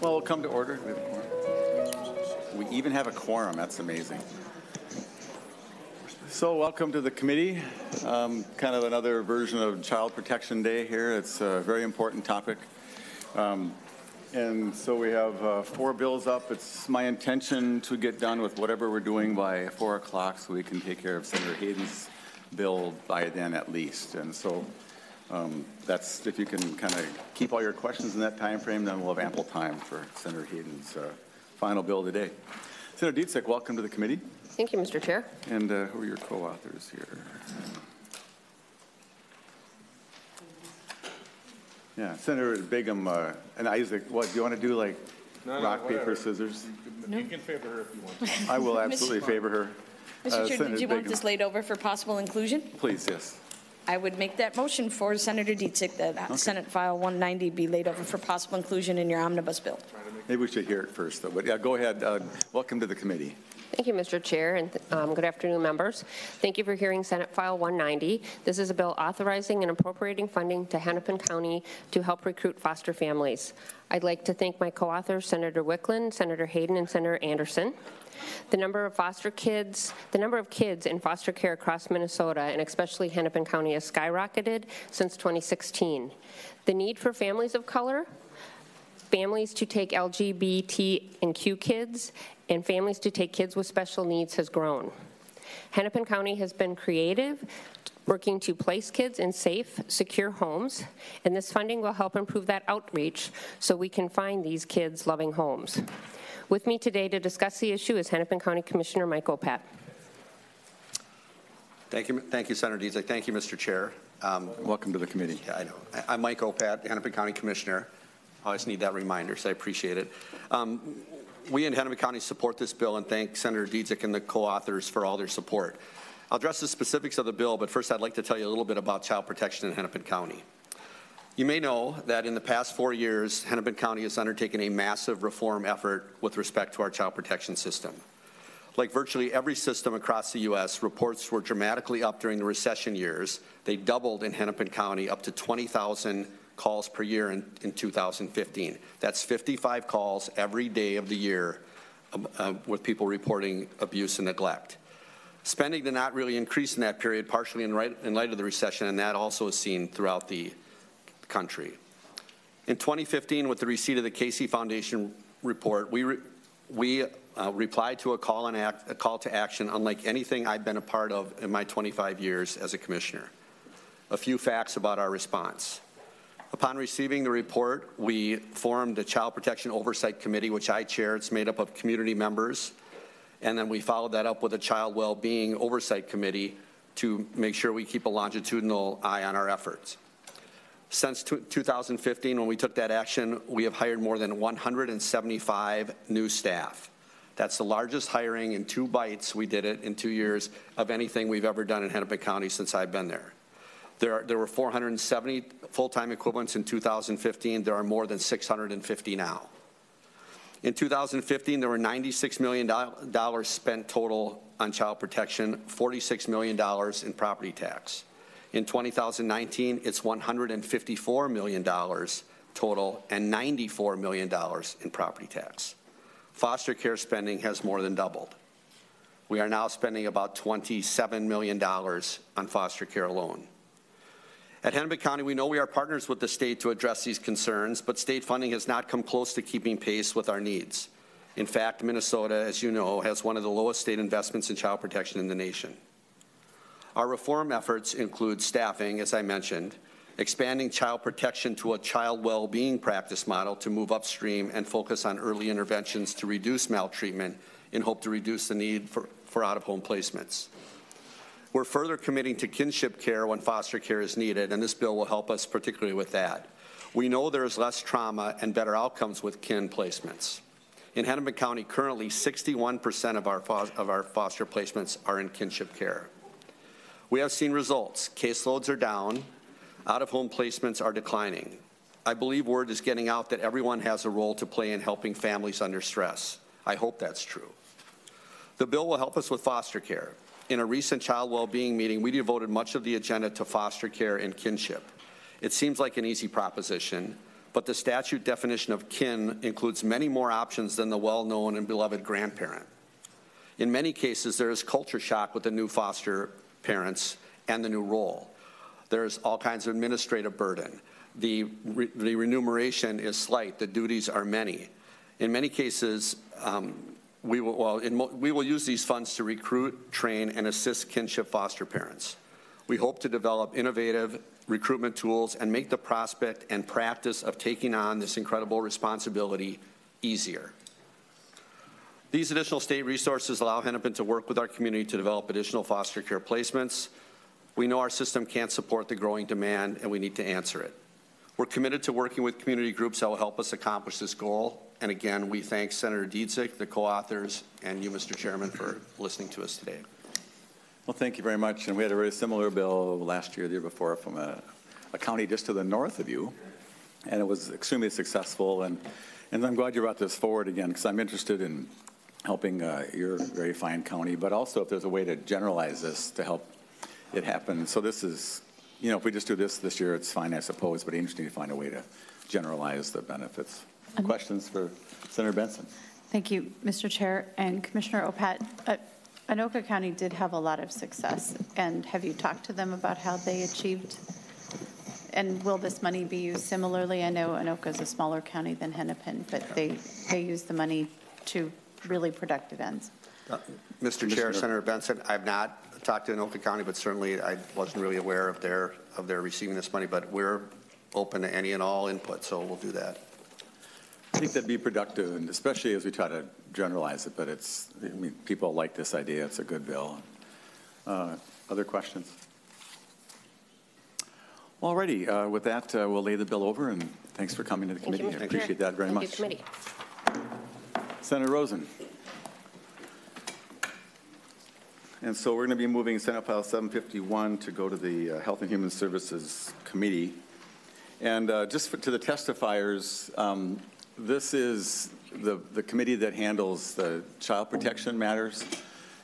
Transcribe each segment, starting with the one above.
Well, we'll come to order. We have a quorum. We even have a quorum. That's amazing. So welcome to the committee. Um, kind of another version of Child Protection Day here. It's a very important topic. Um, and so we have uh, four bills up. It's my intention to get done with whatever we're doing by 4 o'clock so we can take care of Senator Hayden's bill by then at least. And so um, that's, if you can kind of keep all your questions in that time frame, then we'll have ample time for Senator Hayden's uh, final bill today. Senator Dziedzic, welcome to the committee. Thank you, Mr. Chair. And uh, who are your co-authors here? Yeah, Senator Bigham uh, and Isaac, what, do you want to do like No, no, rock, paper, whatever. scissors? You can favor her if you want. I will absolutely favor her. Uh, Mr. Chair, Senator did you want this laid over for possible inclusion? Please, yes. I would make that motion for Senator Dziedzic that Senate File 190 be laid over for possible inclusion in your omnibus bill. Maybe we should hear it first, though. But yeah, go ahead. Uh, Welcome to the committee. Thank you, Mr. Chair, and um, good afternoon, members. Thank you for hearing Senate File 190. This is a bill authorizing and appropriating funding to Hennepin County to help recruit foster families. I'd like to thank my co-authors, Senator Wiklund, Senator Hayden, and Senator Anderson. The number of foster kids, the number of kids in foster care across Minnesota, and especially Hennepin County, has skyrocketed since 2016. The need for families of color families to take LGBT and Q kids, and families to take kids with special needs has grown. Hennepin County has been creative, working to place kids in safe, secure homes, and this funding will help improve that outreach so we can find these kids loving homes. With me today to discuss the issue is Hennepin County Commissioner Mike Opat. Thank you, thank you, Senator Dziedzic. Thank you, Mr. Chair. Um, Welcome to the committee. yeah, I know. I- I'm Mike Opat, Hennepin County Commissioner. I always need that reminder, so I appreciate it. Um, We in Hennepin County support this bill and thank Senator Dziedzic and the co-authors for all their support. I'll address the specifics of the bill, but first I'd like to tell you a little bit about child protection in Hennepin County. You may know that in the past four years, Hennepin County has undertaken a massive reform effort with respect to our child protection system. Like virtually every system across the U.S., reports were dramatically up during the recession years. They doubled in Hennepin County up to 20,000 calls per year in, in 2015. That's 55 calls every day of the year um, uh, with people reporting abuse and neglect. Spending did not really increase in that period, partially in, right, in light of the recession, and that also is seen throughout the country. In 2015, with the receipt of the Casey Foundation report, we, re- we uh, replied to a call, and act, a call to action unlike anything I've been a part of in my 25 years as a commissioner. A few facts about our response. Upon receiving the report, we formed a Child Protection Oversight Committee, which I chair. It's made up of community members. And then we followed that up with a Child Well-Being Oversight Committee to make sure we keep a longitudinal eye on our efforts. Since 2015, when we took that action, we have hired more than 175 new staff. That's the largest hiring in two bites, we did it in two years, of anything we've ever done in Hennepin County since I've been there. There, are, there were 470 full-time equivalents in 2015. There are more than 650 now. In 2015, there were $96 million spent total on child protection, $46 million in property tax. In 2019, it's $154 million total and $94 million in property tax. Foster care spending has more than doubled. We are now spending about $27 million on foster care alone. At Hennepin County, we know we are partners with the state to address these concerns, but state funding has not come close to keeping pace with our needs. In fact, Minnesota, as you know, has one of the lowest state investments in child protection in the nation. Our reform efforts include staffing, as I mentioned, expanding child protection to a child well-being practice model to move upstream and focus on early interventions to reduce maltreatment in hope to reduce the need for, for out-of-home placements. We're further committing to kinship care when foster care is needed, and this bill will help us particularly with that. We know there is less trauma and better outcomes with kin placements. In Hennepin County, currently 61% of our, of our foster placements are in kinship care. We have seen results. Caseloads are down, out-of-home placements are declining. I believe word is getting out that everyone has a role to play in helping families under stress. I hope that's true. The bill will help us with foster care. In a recent child well-being meeting, we devoted much of the agenda to foster care and kinship. It seems like an easy proposition, but the statute definition of kin includes many more options than the well-known and beloved grandparent. In many cases, there is culture shock with the new foster parents and the new role. There's all kinds of administrative burden. The, re- the remuneration is slight, the duties are many. In many cases, um, we will, well, we will use these funds to recruit, train, and assist kinship foster parents. We hope to develop innovative recruitment tools and make the prospect and practice of taking on this incredible responsibility easier. These additional state resources allow Hennepin to work with our community to develop additional foster care placements. We know our system can't support the growing demand, and we need to answer it. We're committed to working with community groups that will help us accomplish this goal. And again, we thank Senator Dziedzic, the co-authors, and you, Mr. Chairman, for listening to us today. Well, thank you very much. And we had a very similar bill last year, the year before, from a, a county just to the north of you. And it was extremely successful. And, and I'm glad you brought this forward again because I'm interested in helping uh, your very fine county, but also if there's a way to generalize this to help it happen. So this is, you know, if we just do this this year, it's fine, I suppose, but interesting to find a way to generalize the benefits. Questions for Senator Benson? Thank you, Mr. Chair and Commissioner Opat. Uh, Anoka County did have a lot of success, and have you talked to them about how they achieved? And will this money be used similarly? I know Anoka is a smaller county than Hennepin, but they, they use the money to really productive ends. Mr. Chair, Senator Benson, I've not talked to Anoka County, but certainly I wasn't really aware of their, of their receiving this money, but we're open to any and all input, so we'll do that. I think that'd be productive, and especially as we try to generalize it, but it's, I mean, people like this idea, it's a good bill. Uh, Other questions? Alrighty, uh, with that, uh, we'll lay the bill over, and thanks for coming to the Thank you, committee. I Mr. Chair. appreciate that very Thank much. you, committee. Senator Rosen. And so we're going to be moving Senate File 751 to go to the uh, Health and Human Services Committee. And uh, just for- to the testifiers, um, this is the, the committee that handles the child protection matters.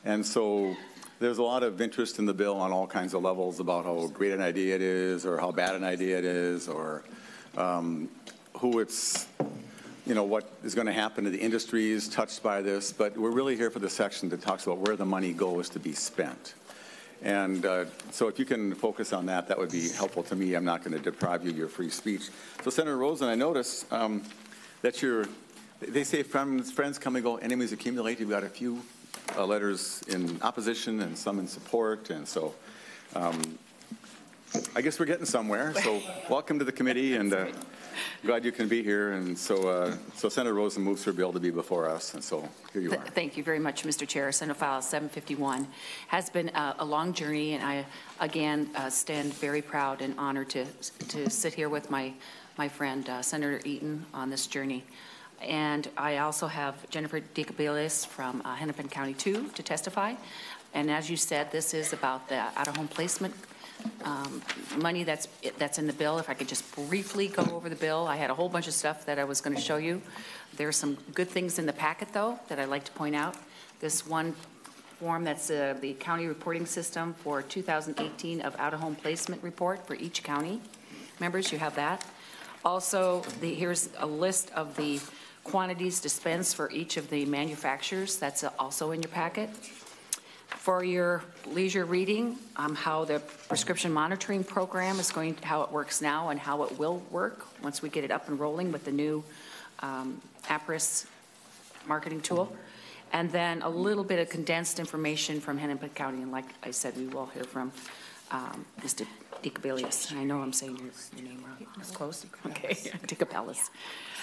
And so there's a lot of interest in the bill on all kinds of levels about how great an idea it is, or how bad an idea it is, or um, who it's you know, what is going to happen to the industries touched by this, but we're really here for the section that talks about where the money goes to be spent. And uh, so if you can focus on that, that would be helpful to me. I'm not going to deprive you of your free speech. So Senator Rosen, I notice um, that you're, they say friends, friends come and go, enemies accumulate. You've got a few uh, letters in opposition and some in support, and so um, I guess we're getting somewhere. So welcome to the committee, and uh, glad you can be here. And so, uh, so Senator Rosen moves her bill to be before us, and so here you Th- are. Thank you very much, Mr. Chair. Senate File 751 has been a, a long journey, and I, again, uh, stand very proud and honored to, to sit here with my, my friend uh, Senator Eaton on this journey. And I also have Jennifer DeCabilis from uh, Hennepin County 2 to testify. And as you said, this is about the out-of-home placement um, money that's, that's in the bill. If I could just briefly go over the bill. I had a whole bunch of stuff that I was going to show you. There are some good things in the packet, though, that I'd like to point out. This one form, that's uh, the county reporting system for 2018 of out-of-home placement report for each county. Members, you have that. Also, the, here's a list of the quantities dispensed for each of the manufacturers. That's also in your packet for your leisure reading, um, how the prescription monitoring program is going, how it works now and how it will work once we get it up and rolling with the new um, Appriss marketing tool. And then a little bit of condensed information from Hennepin County, and like I said, we will hear from um, Mr. DeCabilis. I know I'm saying your your name wrong. It's close? Okay, DeCabilis.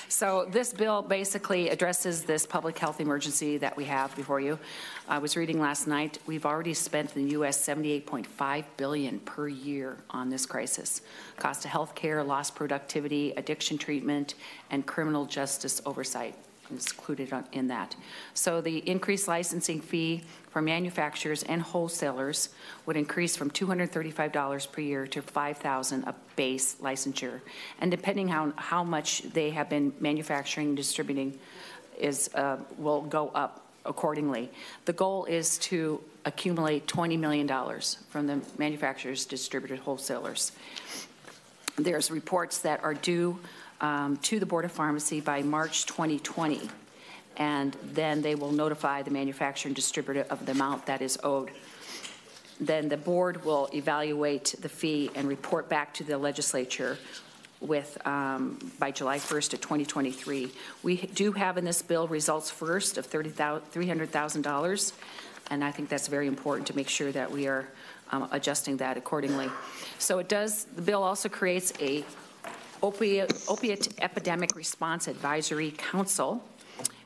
So this bill basically addresses this public health emergency that we have before you. I was reading last night, we've already spent in the U.S. 78.5 billion per year on this crisis. Cost of health care, lost productivity, addiction treatment, and criminal justice oversight included in that. So the increased licensing fee for manufacturers and wholesalers would increase from $235 per year to $5,000 a base licensure. And depending how, how much they have been manufacturing and distributing is, uh, will go up accordingly. The goal is to accumulate $20 million from the manufacturers, distributors, wholesalers. There's reports that are due um, to the Board of Pharmacy by March 2020, and then they will notify the manufacturer and distributor of the amount that is owed. Then the board will evaluate the fee and report back to the legislature with, um, by July 1st of 2023. We do have in this bill results first of $30,000 $300,000, and I think that's very important to make sure that we are um, adjusting that accordingly. So it does, the bill also creates a opiate opiate epidemic response advisory council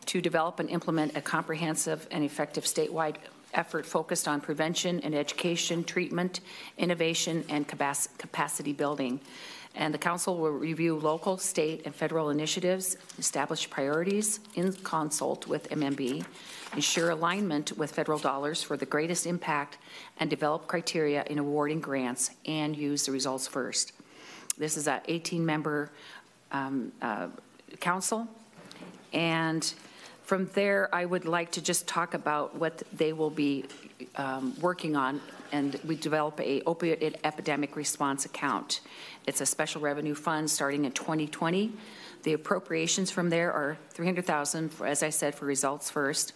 to develop and implement a comprehensive and effective statewide effort focused on prevention and education, treatment, innovation, and capacity building. And the council will review local, state, and federal initiatives, establish priorities in consult with MMB, ensure alignment with federal dollars for the greatest impact, and develop criteria in awarding grants and use the results first. This is a 18-member um, uh, council, and from there, I would like to just talk about what they will be um, working on, and we develop a opioid epidemic response account. It's a special revenue fund starting in 2020. The appropriations from there are 300,000, as I said, for results first,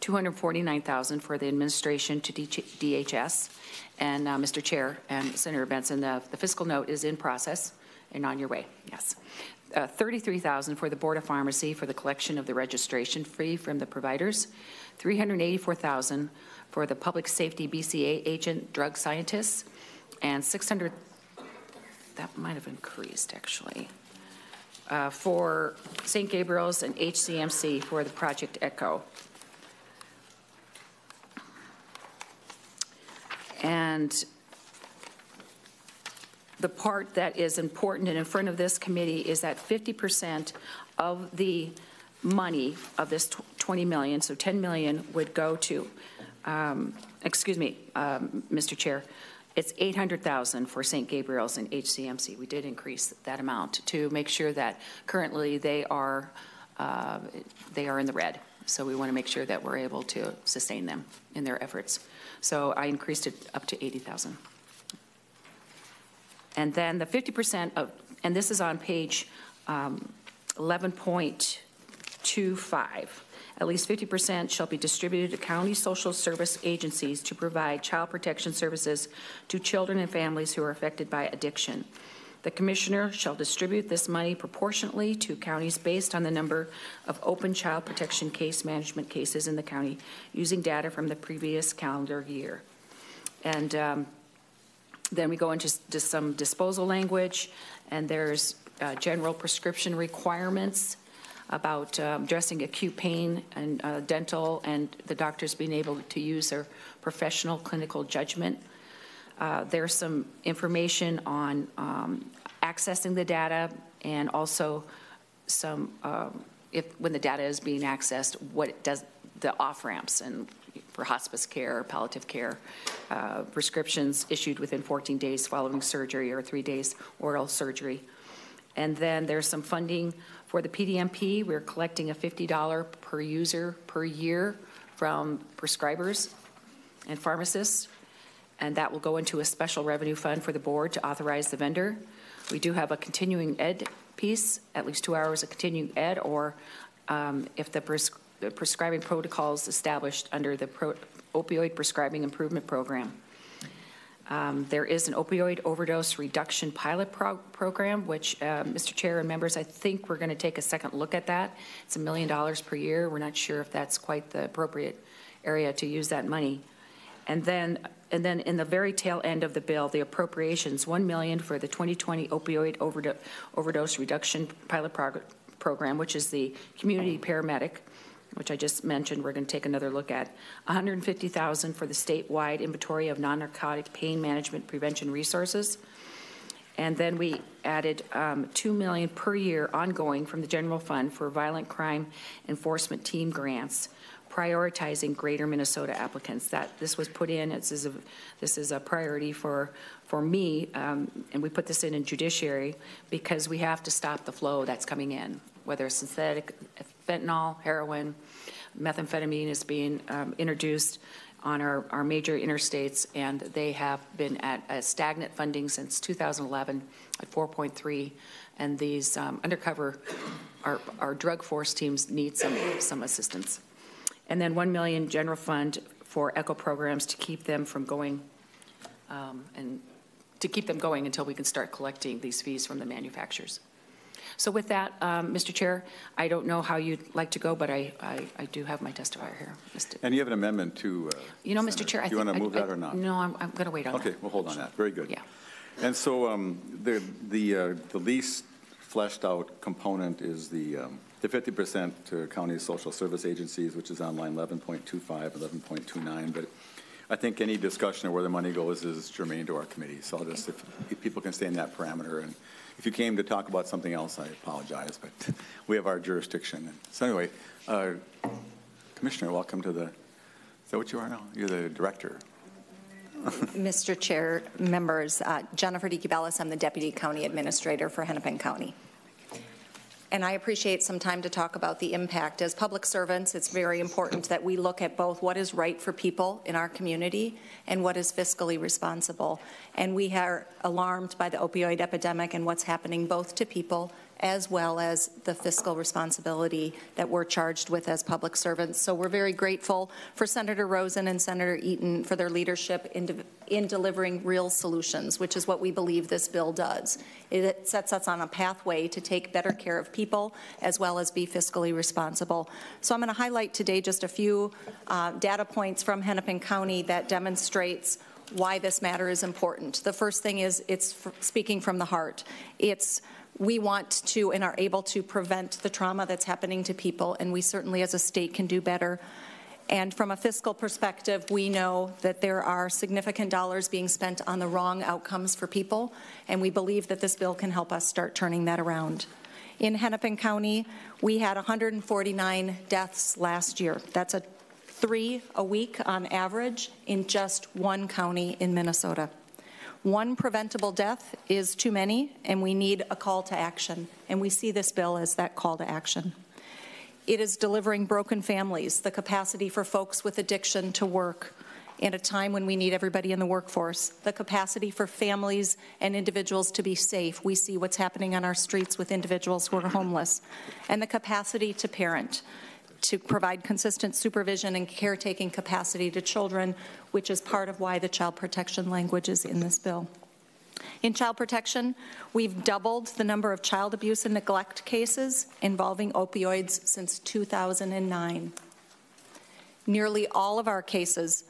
249,000 for the administration to DHS. And uh, Mr. Chair and Senator Benson, the the fiscal note is in process and on your way, yes. Uh, 33,000 for the Board of Pharmacy for the collection of the registration fee from the providers, 384,000 for the Public Safety BCA agent drug scientists, and 600, that might have increased actually, uh, for St. Gabriel's and HCMC for the Project Echo. And the part that is important and in front of this committee is that 50% of the money of this 20 million, so 10 million would go to, um, excuse me, um, Mr. Chair, it's 800,000 for St. Gabriel's and HCMC. We did increase that amount to make sure that currently they are, uh, they are in the red. So we want to make sure that we're able to sustain them in their efforts. So I increased it up to 80,000. And then the 50% of, and this is on page um, 11.25, at least 50% shall be distributed to county social service agencies to provide child protection services to children and families who are affected by addiction. The commissioner shall distribute this money proportionately to counties based on the number of open child protection case management cases in the county using data from the previous calendar year. And um, then we go into some disposal language, and there's uh, general prescription requirements about um, addressing acute pain and uh, dental, and the doctors being able to use their professional clinical judgment. Uh, There's some information on um, accessing the data and also some, um, if, when the data is being accessed, what does, the off-ramps and for hospice care, palliative care, uh, prescriptions issued within 14 days following surgery or three days oral surgery. And then there's some funding for the PDMP. We're collecting a $50 per user per year from prescribers and pharmacists, and that will go into a special revenue fund for the board to authorize the vendor. We do have a continuing ed piece, at least two hours of continuing ed, or um, if the pres- the prescribing protocols established under the pro- opioid prescribing improvement program. Um, There is an opioid overdose reduction pilot pro- program, which, uh, Mr. Chair and members, I think we're going to take a second look at that. It's a million dollars per year. We're not sure if that's quite the appropriate area to use that money. And then, and then in the very tail end of the bill, the appropriations, 1 million for the 2020 opioid overdo- overdose reduction pilot prog- program, which is the community paramedic, which I just mentioned, we're going to take another look at. 150,000 for the statewide inventory of non-narcotic pain management prevention resources. And then we added um, 2 million per year ongoing from the general fund for violent crime enforcement team grants, prioritizing greater Minnesota applicants. That, this was put in, this is a, this is a priority for, for me, um, and we put this in in judiciary because we have to stop the flow that's coming in, whether it's synthetic fentanyl, heroin, methamphetamine is being um, introduced. on our, our major interstates, and they have been at a stagnant funding since 2011 at 4.3. And these um, undercover, our, our drug force teams need some, some assistance. And then 1 million general fund for echo programs to keep them from going, um, and to keep them going until we can start collecting these fees from the manufacturers. So with that, um, Mr. Chair, I don't know how you'd like to go, but I, I, I do have my testifier here. Mr. And you have an amendment to. uh, You know, Mr. Chair, I Do you want to move I- that or not? No, I'm, I'm going to wait on that. Okay, we'll hold on that. Very good. Yeah. And so um, the, the, uh, the least fleshed out component is the, um, the 50% to county social service agencies, which is on line 11.25, 11.29. But I think any discussion of where the money goes is germane to our committee. So I'll just, if, if people can stay in that parameter. And if you came to talk about something else, I apologize, but we have our jurisdiction. So anyway, uh, Commissioner, welcome to the, is that what you are now? You're the director. Mr. Chair, members, uh, Jennifer DeCubellis, I'm the Deputy County Administrator for Hennepin County. And I appreciate some time to talk about the impact. As public servants, it's very important that we look at both what is right for people in our community and what is fiscally responsible. And we are alarmed by the opioid epidemic and what's happening both to people as well as the fiscal responsibility that we're charged with as public servants. So we're very grateful for Senator Rosen and Senator Eaton for their leadership in, in delivering real solutions, which is what we believe this bill does. It sets us on a pathway to take better care of people as well as be fiscally responsible. So I'm going to highlight today just a few uh, data points from Hennepin County that demonstrates why this matter is important. The first thing is it's speaking from the heart. It's we want to and are able to prevent the trauma that's happening to people, and we certainly as a state can do better. And from a fiscal perspective, we know that there are significant dollars being spent on the wrong outcomes for people, and we believe that this bill can help us start turning that around. In Hennepin County, we had 149 deaths last year. That's a three a week on average in just one county in Minnesota. One preventable death is too many, and we need a call to action. And we see this bill as that call to action. It is delivering broken families, the capacity for folks with addiction to work in a time when we need everybody in the workforce, the capacity for families and individuals to be safe. We see what's happening on our streets with individuals who are homeless, and the capacity to parent to provide consistent supervision and caretaking capacity to children, which is part of why the child protection language is in this bill. In child protection, we've doubled the number of child abuse and neglect cases involving opioids since 2009. Nearly all of our cases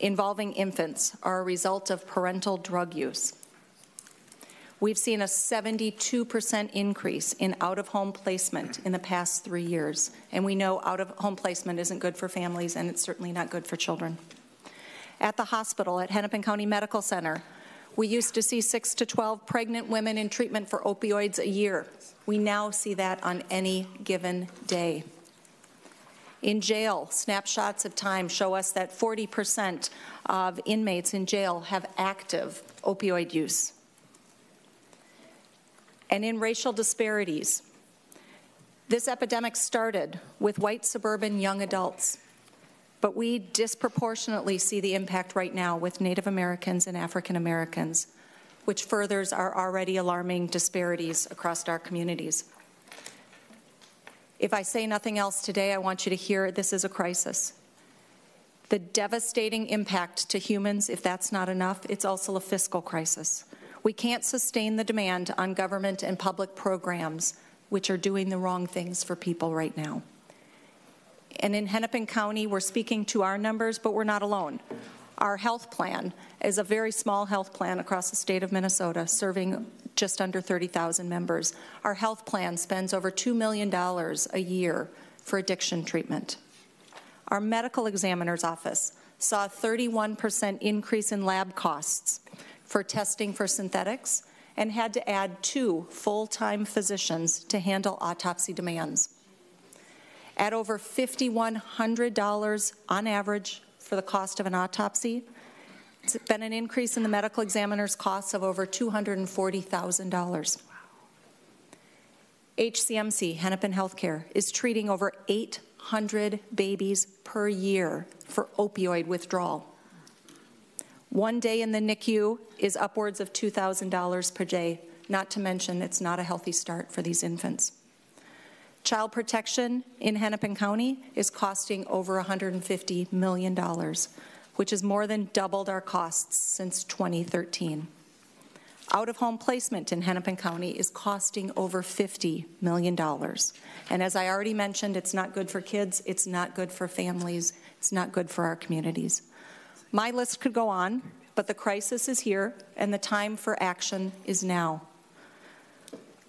involving infants are a result of parental drug use. We've seen a 72% increase in out of home placement in the past three years. And we know out of home placement isn't good for families, and it's certainly not good for children. At the hospital at Hennepin County Medical Center, we used to see 6 to 12 pregnant women in treatment for opioids a year. We now see that on any given day. In jail, snapshots of time show us that 40% of inmates in jail have active opioid use and in racial disparities. This epidemic started with white suburban young adults, but we disproportionately see the impact right now with Native Americans and African Americans, which furthers our already alarming disparities across our communities. If I say nothing else today, I want you to hear this is a crisis. The devastating impact to humans, if that's not enough, it's also a fiscal crisis. We can't sustain the demand on government and public programs which are doing the wrong things for people right now. And in Hennepin County, we're speaking to our numbers, but we're not alone. Our health plan is a very small health plan across the state of Minnesota, serving just under 30,000 members. Our health plan spends over $2 million a year for addiction treatment. Our medical examiner's office saw a 31% increase in lab costs for testing for synthetics and had to add two full-time physicians to handle autopsy demands. At over $5,100 on average for the cost of an autopsy, it's been an increase in the medical examiner's costs of over $240,000. HCMC, Hennepin Healthcare, is treating over 800 babies per year for opioid withdrawal. One day in the NICU is upwards of $2,000 per day, not to mention it's not a healthy start for these infants. Child protection in Hennepin County is costing over $150 million, which has more than doubled our costs since 2013. Out-of-home placement in Hennepin County is costing over $50 million. And as I already mentioned, it's not good for kids, it's not good for families, it's not good for our communities. My list could go on, but the crisis is here, and the time for action is now.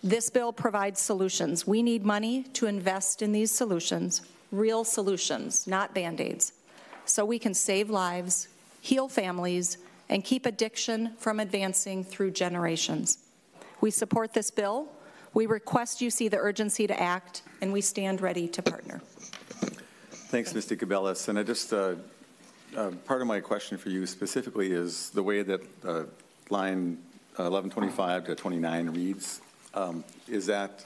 This bill provides solutions. We need money to invest in these solutions, real solutions, not Band-Aids, so we can save lives, heal families, and keep addiction from advancing through generations. We support this bill. We request you see the urgency to act, and we stand ready to partner. Thanks, Ms. DeCabelis. And I just, uh, uh, part of my question for you specifically is the way that uh, line 1125 to 29 reads. Um, Is that,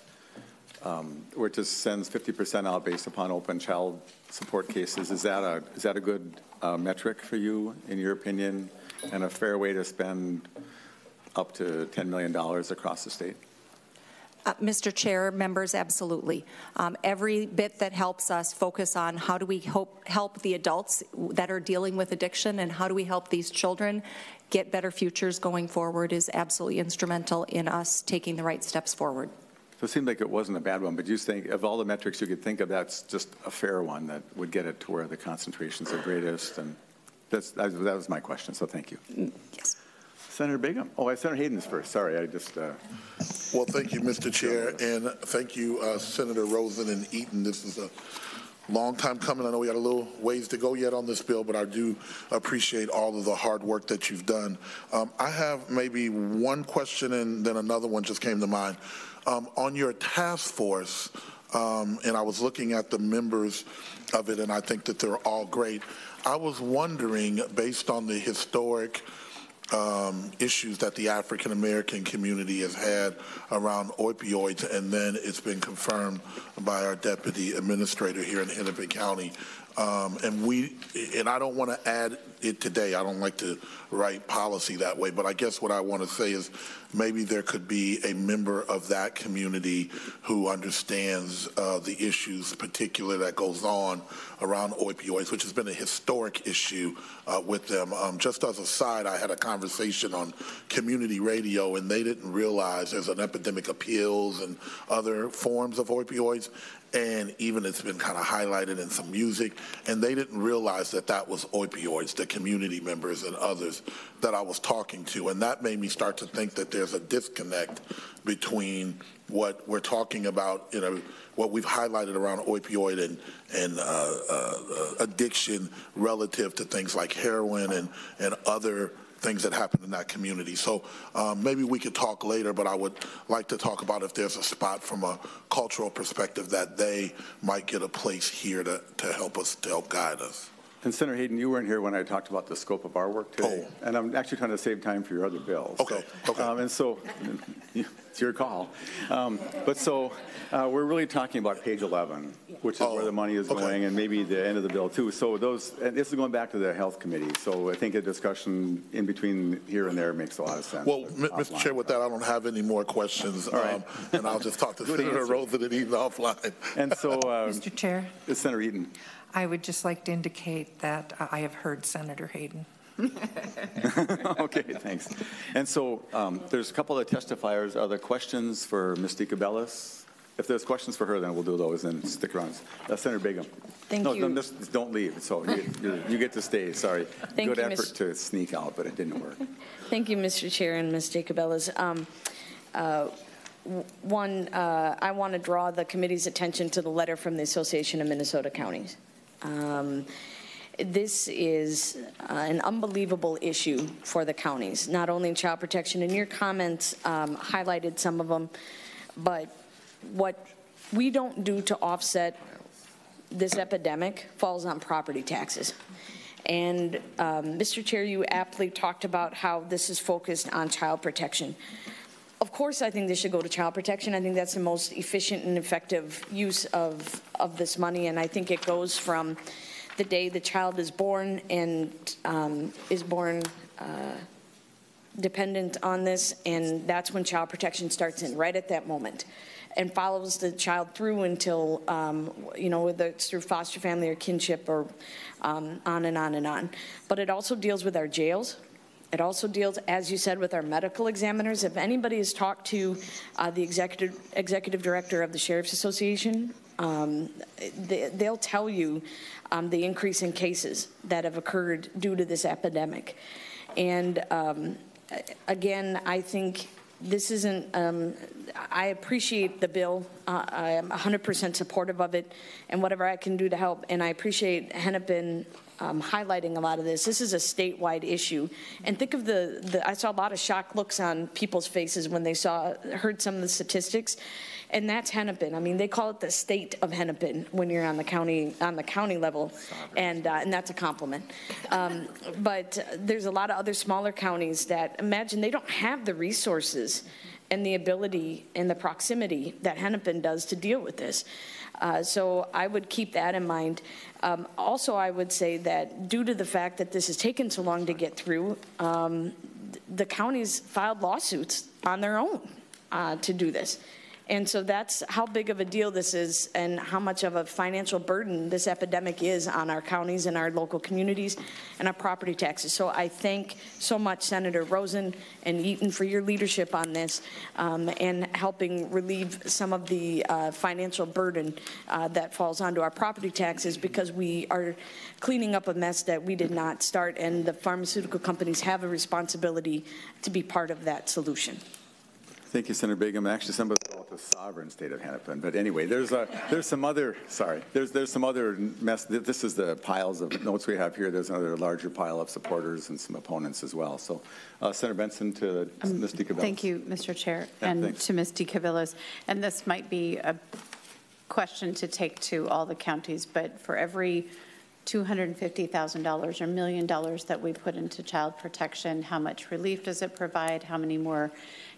um, where it just sends 50% out based upon open child support cases, is that a, is that a good uh, metric for you, in your opinion, and a fair way to spend up to $10 million across the state? Uh, Mr. Chair, members, absolutely. Um, Every bit that helps us focus on how do we hope, help the adults that are dealing with addiction and how do we help these children get better futures going forward is absolutely instrumental in us taking the right steps forward. So it seemed like it wasn't a bad one, but you think, of all the metrics you could think of, that's just a fair one that would get it to where the concentrations are greatest, and that's, that was- that was my question, so thank you. Yes. Senator Bigham, oh, I Senator Hayden's first, sorry, I just, uh, Well, thank you, Mr. Chair, and thank you, uh, Senator Rosen and Eaton. This is a long time coming. I know we got a little ways to go yet on this bill, but I do appreciate all of the hard work that you've done. Um, I have maybe one question, and then another one just came to mind. Um, On your task force, um, and I was looking at the members of it, and I think that they're all great. I was wondering, based on the historic um, issues that the African American community has had around opioids, and then it's been confirmed by our deputy administrator here in Hennepin County. Um, and we, and I don't want to add it today. I don't like to write policy that way, but I guess what I want to say is maybe there could be a member of that community who understands uh, the issues, particular that goes on around opioids, which has been a historic issue uh, with them. Um, just as a side, I had a conversation on community radio, and they didn't realize there's an epidemic of pills and other forms of opioids, and even it's been kind of highlighted in some music, and they didn't realize that that was opioids, the community members and others that I was talking to, and that made me start to think that there's a disconnect between what we're talking about, you know, what we've highlighted around opioid and, and uh, uh, addiction relative to things like heroin and, and other things that happen in that community. So um, maybe we could talk later, but I would like to talk about if there's a spot from a cultural perspective that they might get a place here to, to help us, to help guide us. And Senator Hayden, you weren't here when I talked about the scope of our work today. Oh. And I'm actually trying to save time for your other bills. so, Okay, okay. um, And so, it's your call. Um, But so, uh, we're really talking about page 11, which is where Oh, the money is okay. going, and maybe the end of the bill too. So those, and this is going back to the Health Committee, so I think a discussion in between here and there makes a lot of sense. Well, M- Mr. Chair, with that, I don't have any more questions, right. um, and I'll just talk to Good Senator answer. Rosen and Eaton offline. And so, uh, Mr. Chair, Senator Eaton. I would just like to indicate that I have heard Senator Hayden. Okay, thanks. And so um, there's a couple of testifiers. Are there questions for Ms. DeCabelis? If there's questions for her, then we'll do those and stick around. Uh, Senator Bigham. Thank No, you. No, just don't leave. So you, you- you get to stay. Sorry. Thank Good you, effort Ms. to sneak out, but it didn't work. Thank you, Mr. Chair and Ms. Jacobellis. Um, uh, One, uh, I want to draw the committee's attention to the letter from the Association of Minnesota Counties. Um, This is uh, an unbelievable issue for the counties, not only in child protection, and your comments um, highlighted some of them, but what we don't do to offset this epidemic falls on property taxes. And um, Mr. Chair, you aptly talked about how this is focused on child protection. Of course, I think this should go to child protection. I think that's the most efficient and effective use of, of this money, and I think it goes from the day the child is born and um, is born uh, dependent on this, and that's when child protection starts in, right at that moment, and follows the child through until, um, you know, whether it's through foster family or kinship or um, on and on and on. But it also deals with our jails. It also deals, as you said, with our medical examiners. If anybody has talked to uh, the executive, executive director of the Sheriff's Association, um, they, they'll tell you um, the increase in cases that have occurred due to this epidemic. And um, again, I think this isn't, um, I appreciate the bill. Uh, I am 100% supportive of it and whatever I can do to help. And I appreciate Hennepin um, highlighting a lot of this. This is a statewide issue. And think of the, the, I saw a lot of shocked looks on people's faces when they saw, heard some of the statistics. And that's Hennepin. I mean, they call it the state of Hennepin when you're on the county, on the county level. And, uh, and that's a compliment. Um, but there's a lot of other smaller counties that, imagine, they don't have the resources and the ability and the proximity that Hennepin does to deal with this. Uh, so I would keep that in mind. Um, also, I would say that due to the fact that this has taken so long to get through, um, the counties filed lawsuits on their own uh, to do this. And so that's how big of a deal this is and how much of a financial burden this epidemic is on our counties and our local communities and our property taxes. So I thank so much Senator Rosen and Eaton for your leadership on this um, and helping relieve some of the uh, financial burden uh, that falls onto our property taxes because we are cleaning up a mess that we did not start and the pharmaceutical companies have a responsibility to be part of that solution. Thank you, Senator Bigham. Actually, somebody called it the sovereign state of Hennepin. But anyway, there's a, there's some other, sorry, there's, there's some other mess. This is the piles of notes we have here. There's another larger pile of supporters and some opponents as well. So uh, Senator Benson to Ms. DeCabelos. Thank you, Mr. Chair, Yeah, and thanks. to Ms. DeCabelos. And this might be a question to take to all the counties, but for every $250,000 or million dollars that we put into child protection, how much relief does it provide? How many more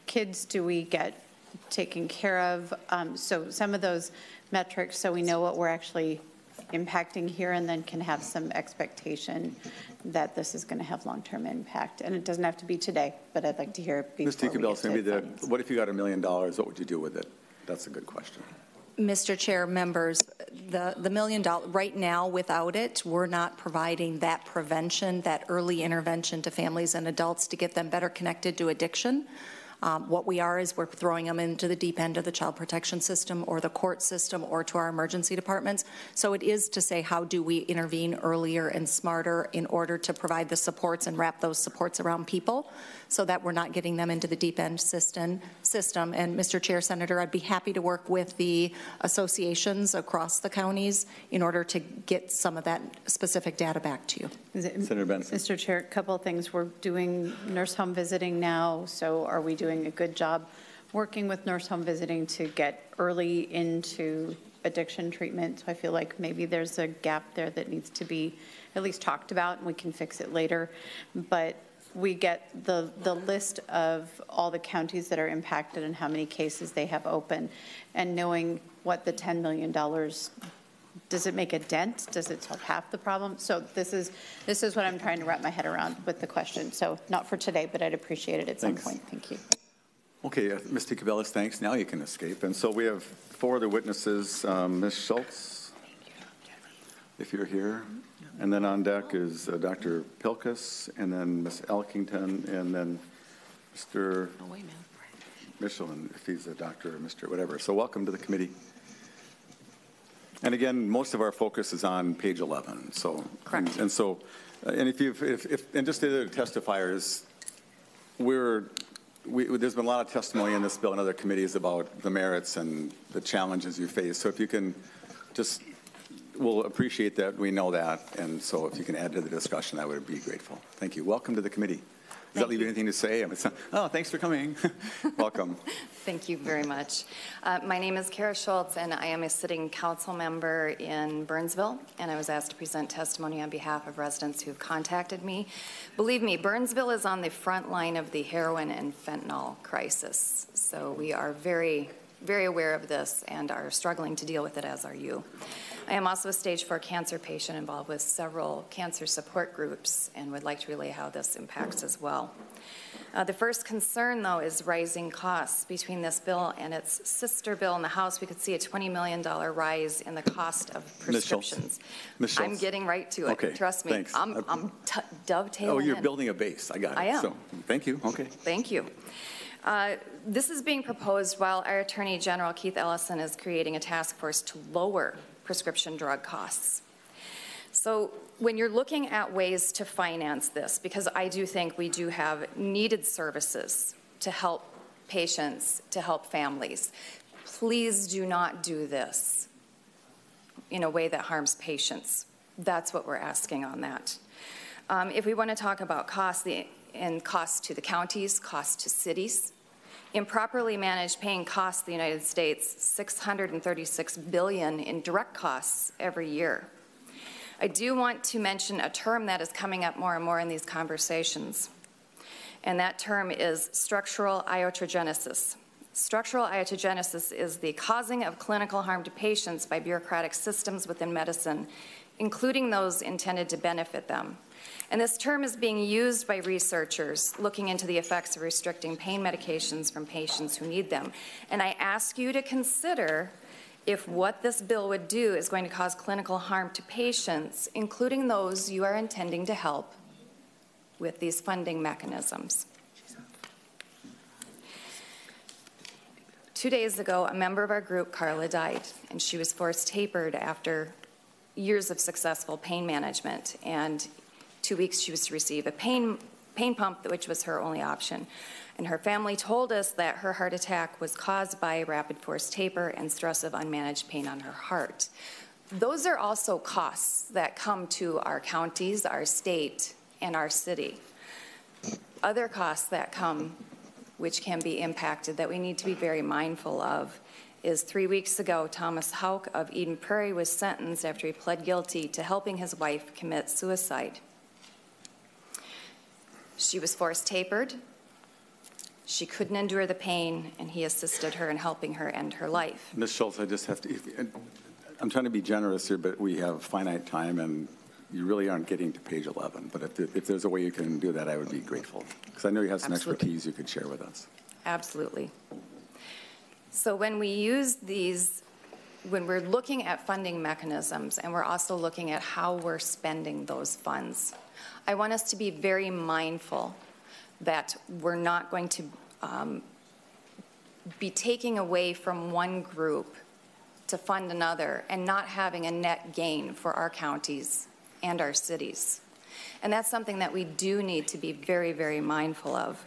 kids do we get taken care of? Um, So some of those metrics, so we know what we're actually impacting here and then can have some expectation that this is going to have long-term impact. And it doesn't have to be today, but I'd like to hear it Ms. before we get maybe the, what if you got a million dollars? What would you do with it? That's a good question. Mr. Chair, members, the, the million dollar, right now, without it, we're not providing that prevention, that early intervention to families and adults to get them better connected to addiction. Um, What we are is we're throwing them into the deep end of the child protection system or the court system or to our emergency departments. So it is to say, how do we intervene earlier and smarter in order to provide the supports and wrap those supports around people so that we're not getting them into the deep end system. system. And Mr. Chair, Senator, I'd be happy to work with the associations across the counties in order to get some of that specific data back to you. It- Senator Benson. Mr. Chair, a couple of things. We're doing nurse home visiting now, so are we doing a good job working with nurse home visiting to get early into addiction treatment? So I feel like maybe there's a gap there that needs to be at least talked about, and we can fix it later. But we get the, the list of all the counties that are impacted and how many cases they have open, and knowing what the $10 million does it make a dent? Does it solve half the problem? So this is, this is what I'm trying to wrap my head around with the question. So not for today, but I'd appreciate it at some point. Thank you. Okay, uh, Ms. DeCabelos, thanks. Now you can escape. And so we have four other witnesses. Um, Ms. Schulz, if you're here. And then on deck is uh, Dr. Pilkus, and then Ms. Elkington, and then Mr. Michelin, if he's a doctor or Mr. whatever. So welcome to the committee. And again, most of our focus is on page 11, so. Correct. And and so, uh, and if you've, if, if- and just the other testifiers, we're, we, there's been a lot of testimony in this bill and other committees about the merits and the challenges you face. So if you can just, we'll appreciate that, we know that, and so if you can add to the discussion, I would be grateful. Thank you. Welcome to the committee. Does that leave you anything to say? Not- Oh, thanks for coming. Welcome. Thank you very much. Uh, My name is Cara Schulz, and I am a sitting council member in Burnsville, and I was asked to present testimony on behalf of residents who've contacted me. Believe me, Burnsville is on the front line of the heroin and fentanyl crisis. So we are very, very aware of this and are struggling to deal with it, as are you. I am also a stage four cancer patient involved with several cancer support groups and would like to relay how this impacts as well. Uh, the first concern, though, is rising costs. Between this bill and its sister bill in the House, we could see a $20 million rise in the cost of Ms. Schulz. prescriptions. Ms. I'm getting right to it. Okay, Trust me. thanks. I'm, I- I'm t- dovetailing Oh, you're in. building a base. I got it. I am. So, thank you. Okay. Thank you. Uh, This is being proposed while our Attorney General Keith Ellison is creating a task force to lower prescription drug costs. So when you're looking at ways to finance this, because I do think we do have needed services to help patients, to help families, please do not do this in a way that harms patients. That's what we're asking on that. Um, If we want to talk about costs, the, and costs to the counties, costs to cities, improperly managed paying costs the United States 636 billion in direct costs every year. I do want to mention a term that is coming up more and more in these conversations, and that term is structural iatrogenesis. Structural iatrogenesis is the causing of clinical harm to patients by bureaucratic systems within medicine, including those intended to benefit them. And this term is being used by researchers looking into the effects of restricting pain medications from patients who need them. And I ask you to consider if what this bill would do is going to cause clinical harm to patients, including those you are intending to help with these funding mechanisms. Two days ago, a member of our group, Carla, died, and she was forced tapered after years of successful pain management. And two weeks, she was to receive a pain, pain pump, which was her only option. And her family told us that her heart attack was caused by rapid force taper and stress of unmanaged pain on her heart. Those are also costs that come to our counties, our state, and our city. Other costs that come, which can be impacted, that we need to be very mindful of, is three weeks ago, Thomas Hauk of Eden Prairie was sentenced after he pled guilty to helping his wife commit suicide. She was forced tapered. She couldn't endure the pain, and he assisted her in helping her end her life. Ms. Schulz, I just have to, if- I'm trying to be generous here, but we have finite time, and you really aren't getting to page 11. But if, if there's a way you can do that, I would be grateful, because I know you have some Absolutely. expertise you could share with us. Absolutely. So when we use these, when we're looking at funding mechanisms and we're also looking at how we're spending those funds, I want us to be very mindful that we're not going to um, be taking away from one group to fund another and not having a net gain for our counties and our cities. And that's something that we do need to be very, very mindful of.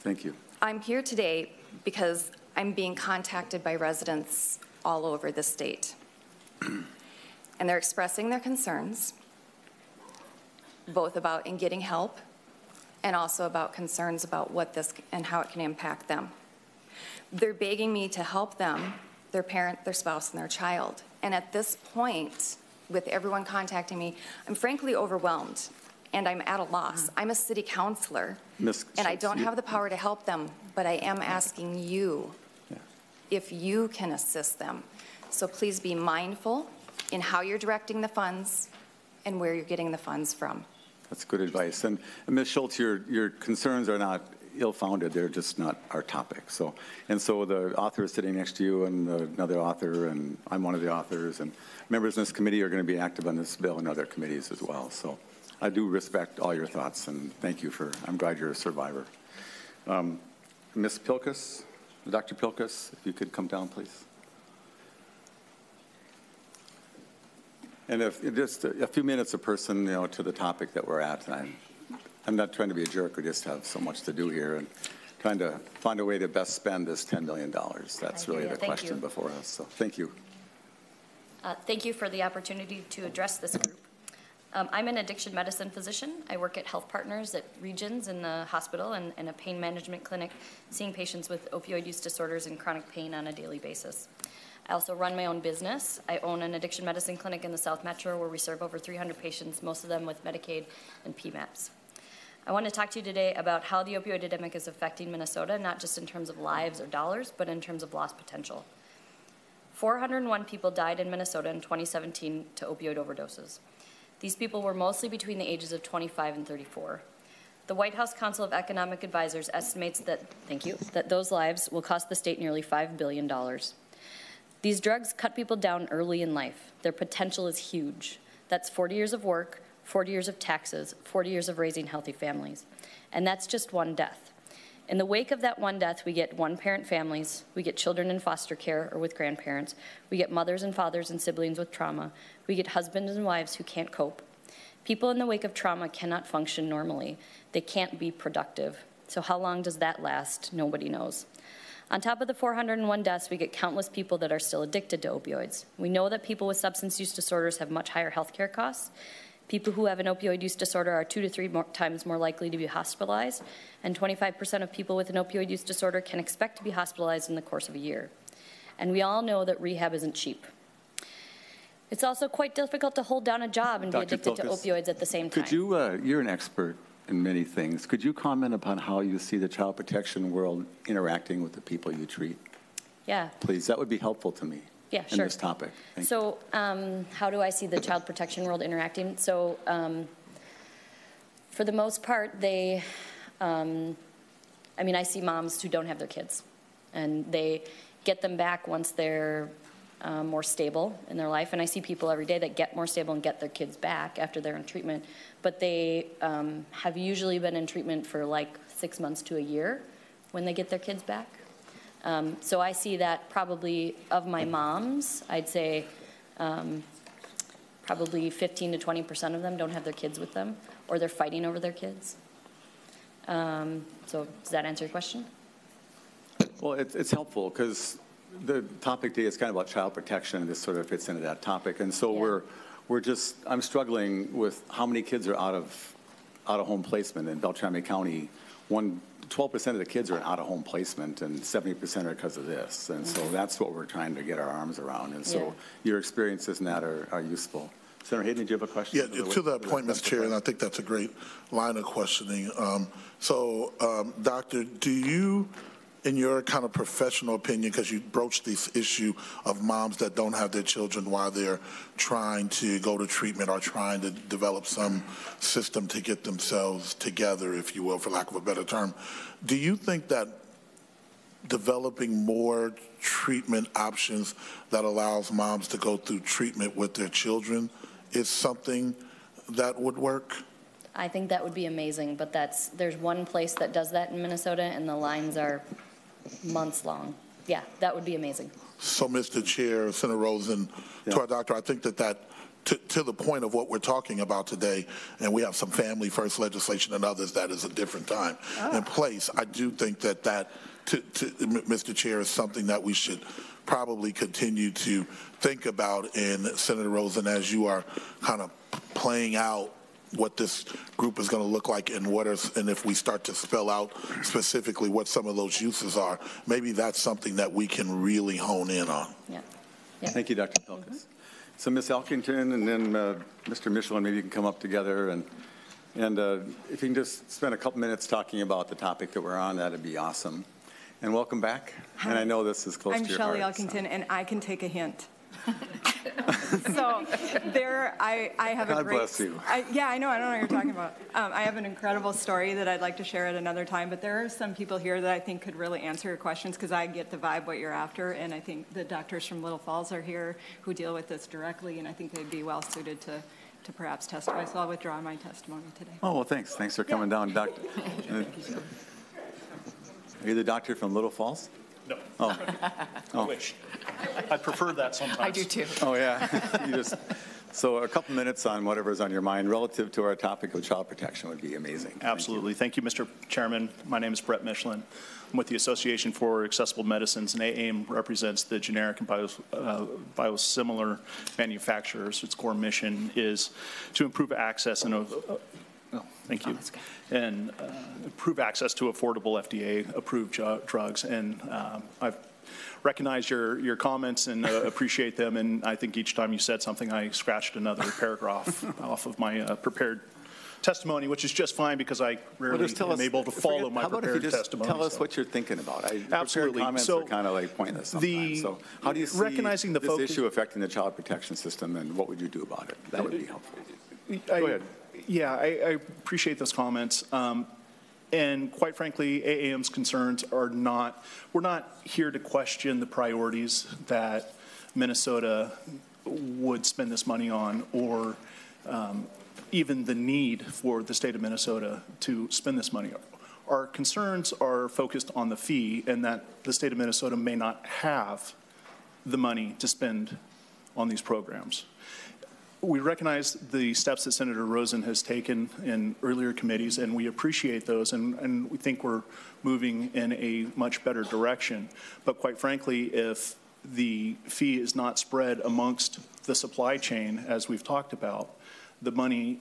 Thank you. I'm here today because I'm being contacted by residents all over the state. And they're expressing their concerns, both about in getting help and also about concerns about what this and how it can impact them. They're begging me to help them, their parent, their spouse, and their child. And at this point, with everyone contacting me, I'm frankly overwhelmed and I'm at a loss. I'm a city councilor. Ms. And I don't have the power to help them, but I am asking you if you can assist them. So please be mindful in how you're directing the funds and where you're getting the funds from. That's good advice. And and Ms. Schulz, your, your concerns are not ill-founded, they're just not our topic. So, and so the author is sitting next to you and another author, and I'm one of the authors, and members in this committee are going to be active on this bill and other committees as well. So I do respect all your thoughts, and thank you for, I'm glad you're a survivor. Um, Ms. Pilkus, Dr. Pilkus, if you could come down, please. And if, just a few minutes a person, you know, to the topic that we're at. I'm, I'm not trying to be a jerk, we just have so much to do here and trying to find a way to best spend this $10 million. That's really the Thank question you. before us. So, thank you. Uh, Thank you for the opportunity to address this group. Um, I'm an addiction medicine physician. I work at Health Partners at Regions in the hospital and and a pain management clinic, seeing patients with opioid use disorders and chronic pain on a daily basis. I also run my own business. I own an addiction medicine clinic in the South Metro where we serve over 300 patients, most of them with Medicaid and PMAPs. I want to talk to you today about how the opioid epidemic is affecting Minnesota, not just in terms of lives or dollars, but in terms of lost potential. 401 people died in Minnesota in 2017 to opioid overdoses. These people were mostly between the ages of 25 and 34. The White House Council of Economic Advisors estimates that, thank you, that those lives will cost the state nearly $5 billion. These drugs cut people down early in life. Their potential is huge. That's 40 years of work, 40 years of taxes, 40 years of raising healthy families. And that's just one death. In the wake of that one death, we get one parent families, we get children in foster care or with grandparents, we get mothers and fathers and siblings with trauma, we get husbands and wives who can't cope. People in the wake of trauma cannot function normally, they can't be productive. So, how long does that last? Nobody knows. On top of the 401 deaths, we get countless people that are still addicted to opioids. We know that people with substance use disorders have much higher health care costs, People who have an opioid use disorder are two to three more times more likely to be hospitalized, and 25% of people with an opioid use disorder can expect to be hospitalized in the course of a year. And we all know that rehab isn't cheap. It's also quite difficult to hold down a job and Dr. be addicted to opioids at the same time. Could you, uh, you're an expert in many things. Could you comment upon how you see the child protection world interacting with the people you treat? Yeah. Please, that would be helpful to me. Yeah, In sure. this topic. Thank. So, um, how do I see the child protection world interacting? So, um, for the most part, they, um, I mean, I see moms who don't have their kids, and they get them back once they're um, more stable in their life. And I see people every day that get more stable and get their kids back after they're in treatment, but they um, have usually been in treatment for like six months to a year when they get their kids back. Um, so I see that probably of my moms, I'd say um, probably 15 to 20 percent of them don't have their kids with them, or they're fighting over their kids. Um, so does that answer your question? Well, it's, it's helpful because the topic today is kind of about child protection, and this sort of fits into that topic. And so Yeah. we're, we're just, I'm struggling with how many kids are out of, out of home placement in Beltrami County. One, 12% of the kids are in out of home placement, and 70% are because of this. And so that's what we're trying to get our arms around. And Yeah. so your experiences in that are, are useful. Senator Hayden, do you have a question? Yeah, to that point, Mr. Chair, and I think that's a great line of questioning. Um, So, um, Doctor, do you, in your kind of professional opinion, because you broached this issue of moms that don't have their children while they're trying to go to treatment or trying to develop some system to get themselves together, if you will, for lack of a better term, do you think that developing more treatment options that allows moms to go through treatment with their children is something that would work? I think that would be amazing, but that's there's one place that does that in Minnesota, and the lines are months long. Yeah, that would be amazing. So, Mr. Chair, Senator Rosen, to our doctor, I think that that, to, to the point of what we're talking about today, and we have some family first legislation and others that is a different time ah. in place, I do think that that, to, to, Mr. Chair, is something that we should probably continue to think about. And Senator Rosen, as you are kind of playing out what this group is going to look like and what is, and if we start to spell out specifically what some of those uses are, maybe that's something that we can really hone in on. Yeah. Thank you, Dr. Felkus. So Ms. Elkington and then uh, Mr. Michelin, maybe you can come up together and, and uh, if you can just spend a couple minutes talking about the topic that we're on, that'd be awesome. And welcome back. And I know this is close I'm to your Shelley heart. so- Elkington, and I can take a hint. so there, I, I have a God great. bless you. I, yeah, I know. I don't know what you're talking about. Um, I have an incredible story that I'd like to share at another time. But there are some people here that I think could really answer your questions because I get the vibe what you're after, and I think the doctors from Little Falls are here who deal with this directly, and I think they'd be well suited to. To perhaps testify, so I'll withdraw my testimony today. Oh, well, thanks. Thanks for coming down, Doctor. Are you the doctor from Little Falls? No. Oh. I Oh. wish. I prefer that sometimes. I do too. Oh, yeah. You just, so a couple minutes on whatever's on your mind relative to our topic of child protection would be amazing. Thank you. Absolutely. Thank you, Mr. Chairman. My name is Brett Michelin. I'm with the Association for Accessible Medicines, and AAM represents the generic and bios, uh, biosimilar manufacturers. Its core mission is to improve access and, uh, oh, thank you, and uh, improve access to affordable FDA-approved ju- drugs. And um, I've recognize your, your comments and uh, appreciate them. And I think each time you said something, I scratched another paragraph off of my uh, prepared testimony, which is just fine because I Well, rarely just tell am us- able to forget- follow my How about if you prepared just testimony. tell us so. what you're thinking about? I- prepared Absolutely. comments So are kind of like pointless the- So how do you see recognizing the this focus- issue affecting the child protection system, and what would you do about it? That would be helpful. I- Go ahead. Yeah, I, I appreciate those comments. Um, and quite frankly, AAM's concerns are not, we're not here to question the priorities that Minnesota would spend this money on or um, even the need for the state of Minnesota to spend this money. Our concerns are focused on the fee and that the state of Minnesota may not have the money to spend on these programs. We recognize the steps that Senator Rosen has taken in earlier committees, and we appreciate those, and, and we think we're moving in a much better direction. But quite frankly, if the fee is not spread amongst the supply chain, as we've talked about, the money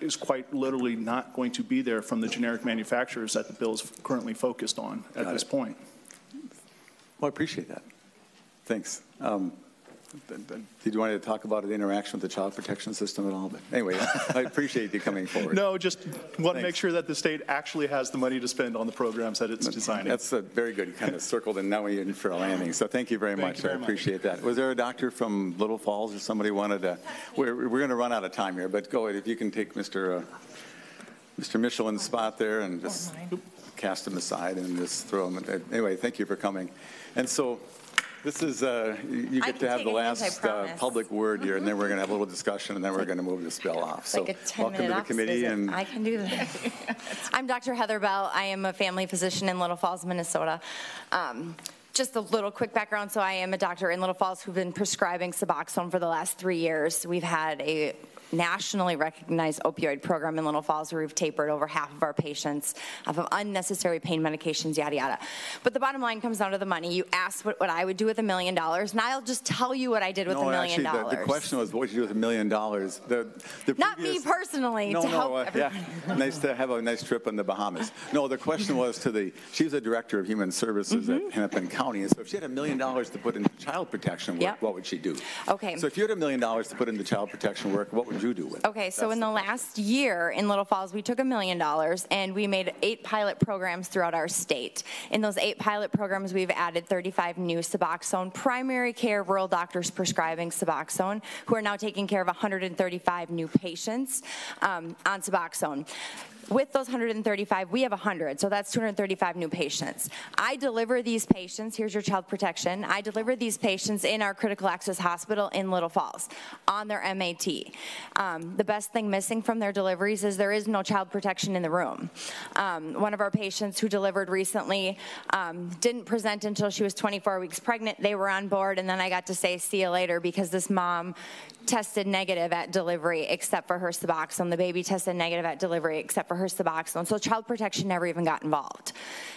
is quite literally not going to be there from the generic manufacturers that the bill is currently focused on at Got this it. point. Well, I appreciate that. Thanks. Um, Did you want to talk about the interaction with the child protection system at all? But anyway, I appreciate you coming forward. No, just want to make sure that the state actually has the money to spend on the programs that it's designing. That's a very good, You kind of circled and now we're in for a landing. So thank you very Thank much. you very I much. appreciate that. Was there a doctor from Little Falls or somebody wanted to? We're, we're going to run out of time here, but go ahead. If you can take Mr. Uh, Mr. Michelin's spot there and just cast him aside and just throw him. Anyway, thank you for coming. And so this is, uh, you I get can to have take the a hint, I last uh, promise. public word here, and then we're going to have a little discussion, and then we're going to move this bill off. So like a welcome to 10-minute the office committee visit. and I can do that. I'm Dr. Heather Bell. I am a family physician in Little Falls, Minnesota. Um, Just a little quick background. So I am a doctor in Little Falls who've been prescribing Suboxone for the last three years. We've had a nationally recognized opioid program in Little Falls where we've tapered over half of our patients off of unnecessary pain medications, yada, yada. But the bottom line comes down to the money. You asked what, what I would do with a million dollars, and I'll just tell you what I did with a no, million actually, dollars. the, the question was, what would you do with a million dollars? The, the Not me personally, No, to no, help uh, yeah, nice to have a nice trip in the Bahamas. No, the question was to the, she's the director of human services Mm-hmm. at Hennepin County, and so if she had a million dollars to put into child protection work, Yep. what would she do? Okay. So if you had a million dollars to put into child protection work, what would you do with it? Okay, so in the last year in Little Falls, we took a million dollars and we made eight pilot programs throughout our state. In those eight pilot programs, we've added 35 new Suboxone primary care rural doctors prescribing Suboxone, who are now taking care of 135 new patients um, on Suboxone. With those 135, we have 100, so that's 235 new patients. I deliver these patients, here's your child protection, I deliver these patients in our critical access hospital in Little Falls on their MAT. Um, the best thing missing from their deliveries is there is no child protection in the room. Um, one of our patients who delivered recently um, didn't present until she was 24 weeks pregnant. They were on board, and then I got to say, see you later, because this mom tested negative at delivery except for her Suboxone. The baby tested negative at delivery except for her Suboxone. So child protection never even got involved.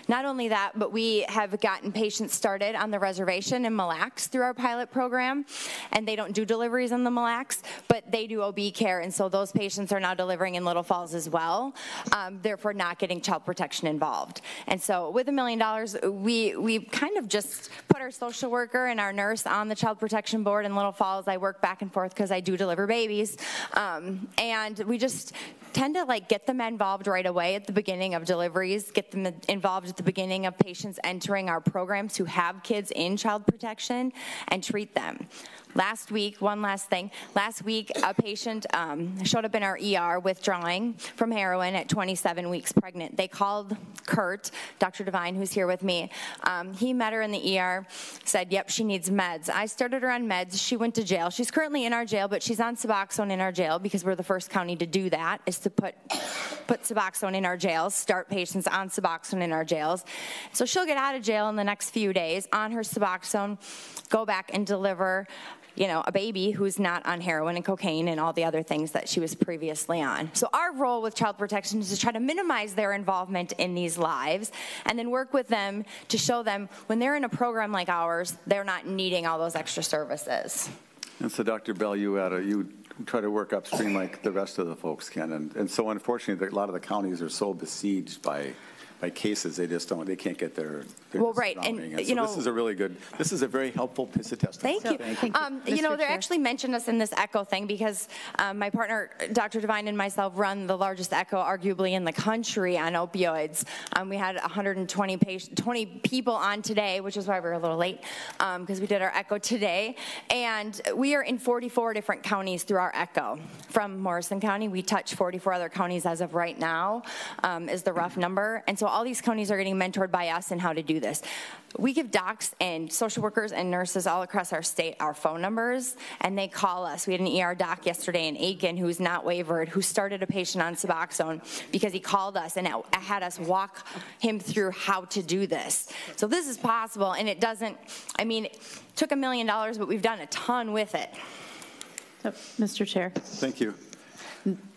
Not only that, but we have gotten patients started on the reservation in Mille Lacs through our pilot program, and they don't do deliveries on the Mille Lacs, but they do OB care, and so those patients are now delivering in Little Falls as well, um, therefore not getting child protection involved. And so with a million dollars, we, we kind of just put our social worker and our nurse on the child protection board in Little Falls. I work back and forth because I do deliver babies. Um, and we just tend to like get them involved right away at the beginning of deliveries, get them involved at the beginning of patients entering our programs who have kids in child protection and treat them. Last week, one last thing. Last week, a patient um, showed up in our ER withdrawing from heroin at 27 weeks pregnant. They called Kurt, Dr. Devine, who's here with me. Um, he met her in the ER, said, Yep, she needs meds. I started her on meds. She went to jail. She's currently in our jail, but she's on Suboxone in our jail because we're the first county to do that, is to put, put Suboxone in our jails, start patients on Suboxone in our jails. So she'll get out of jail in the next few days on her Suboxone, go back and deliver you know, a baby who's not on heroin and cocaine and all the other things that she was previously on. So our role with child protection is to try to minimize their involvement in these lives and then work with them to show them when they're in a program like ours, they're not needing all those extra services. And so, Dr. Bell, you a, you try to work upstream like the rest of the folks can, and, and so unfortunately, a lot of the counties are so besieged by by cases, they just don't, they can't get their. their Well, right, and, surrounding. you so know- this is a really good, this is a very helpful piece of testimony. Thank you. Um, You know, they actually mentioned us in this ECHO thing because um, my partner, Dr. Devine, and myself run the largest ECHO arguably in the country on opioids. Um, We had 120 patient, 20 people on today, which is why we are a little late, because we did our ECHO today. And we are in 44 different counties through our ECHO. From Morrison County, we touch 44 other counties as of right now, um, is the rough number. And so all these counties are getting mentored by us in how to do this. We give docs and social workers and nurses all across our state our phone numbers, and they call us. We had an ER doc yesterday in Aitkin who's not waivered, who started a patient on Suboxone because he called us and had us walk him through how to do this. So this is possible, and it doesn't, I mean, it took a million dollars, but we've done a ton with it. So, Mr. Chair, Thank you.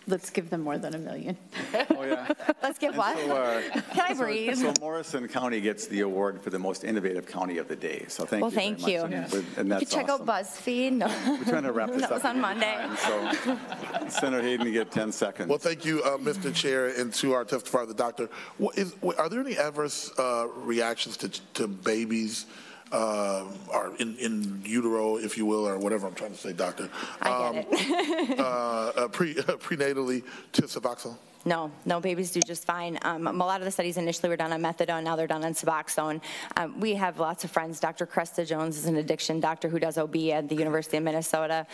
Let's give them more than a million. Oh, yeah. Let's give And what? so, uh, Can I so- breathe? So Morrison County gets the award for the most innovative county of the day, so thank you Well, very thank much. you. And with- And You that's could check out awesome. BuzzFeed. No. We're trying to wrap this up. That was on in Monday. time, So Senator Hayden, you get 10 seconds. Well, thank you, uh, Mr. Chair, and to our testifier, the doctor. What is, what- are there any adverse uh, reactions to, to babies uh, or in, in utero, if you will, or whatever I'm trying to say, doctor? I get it. uh, uh, pre, prenatally to Suboxone? No, no, babies do just fine. Um, a lot of the studies initially were done on methadone, now they're done on Suboxone. Um, we have lots of friends. Dr. Cresta Jones is an addiction doctor who does OB at the University of Minnesota.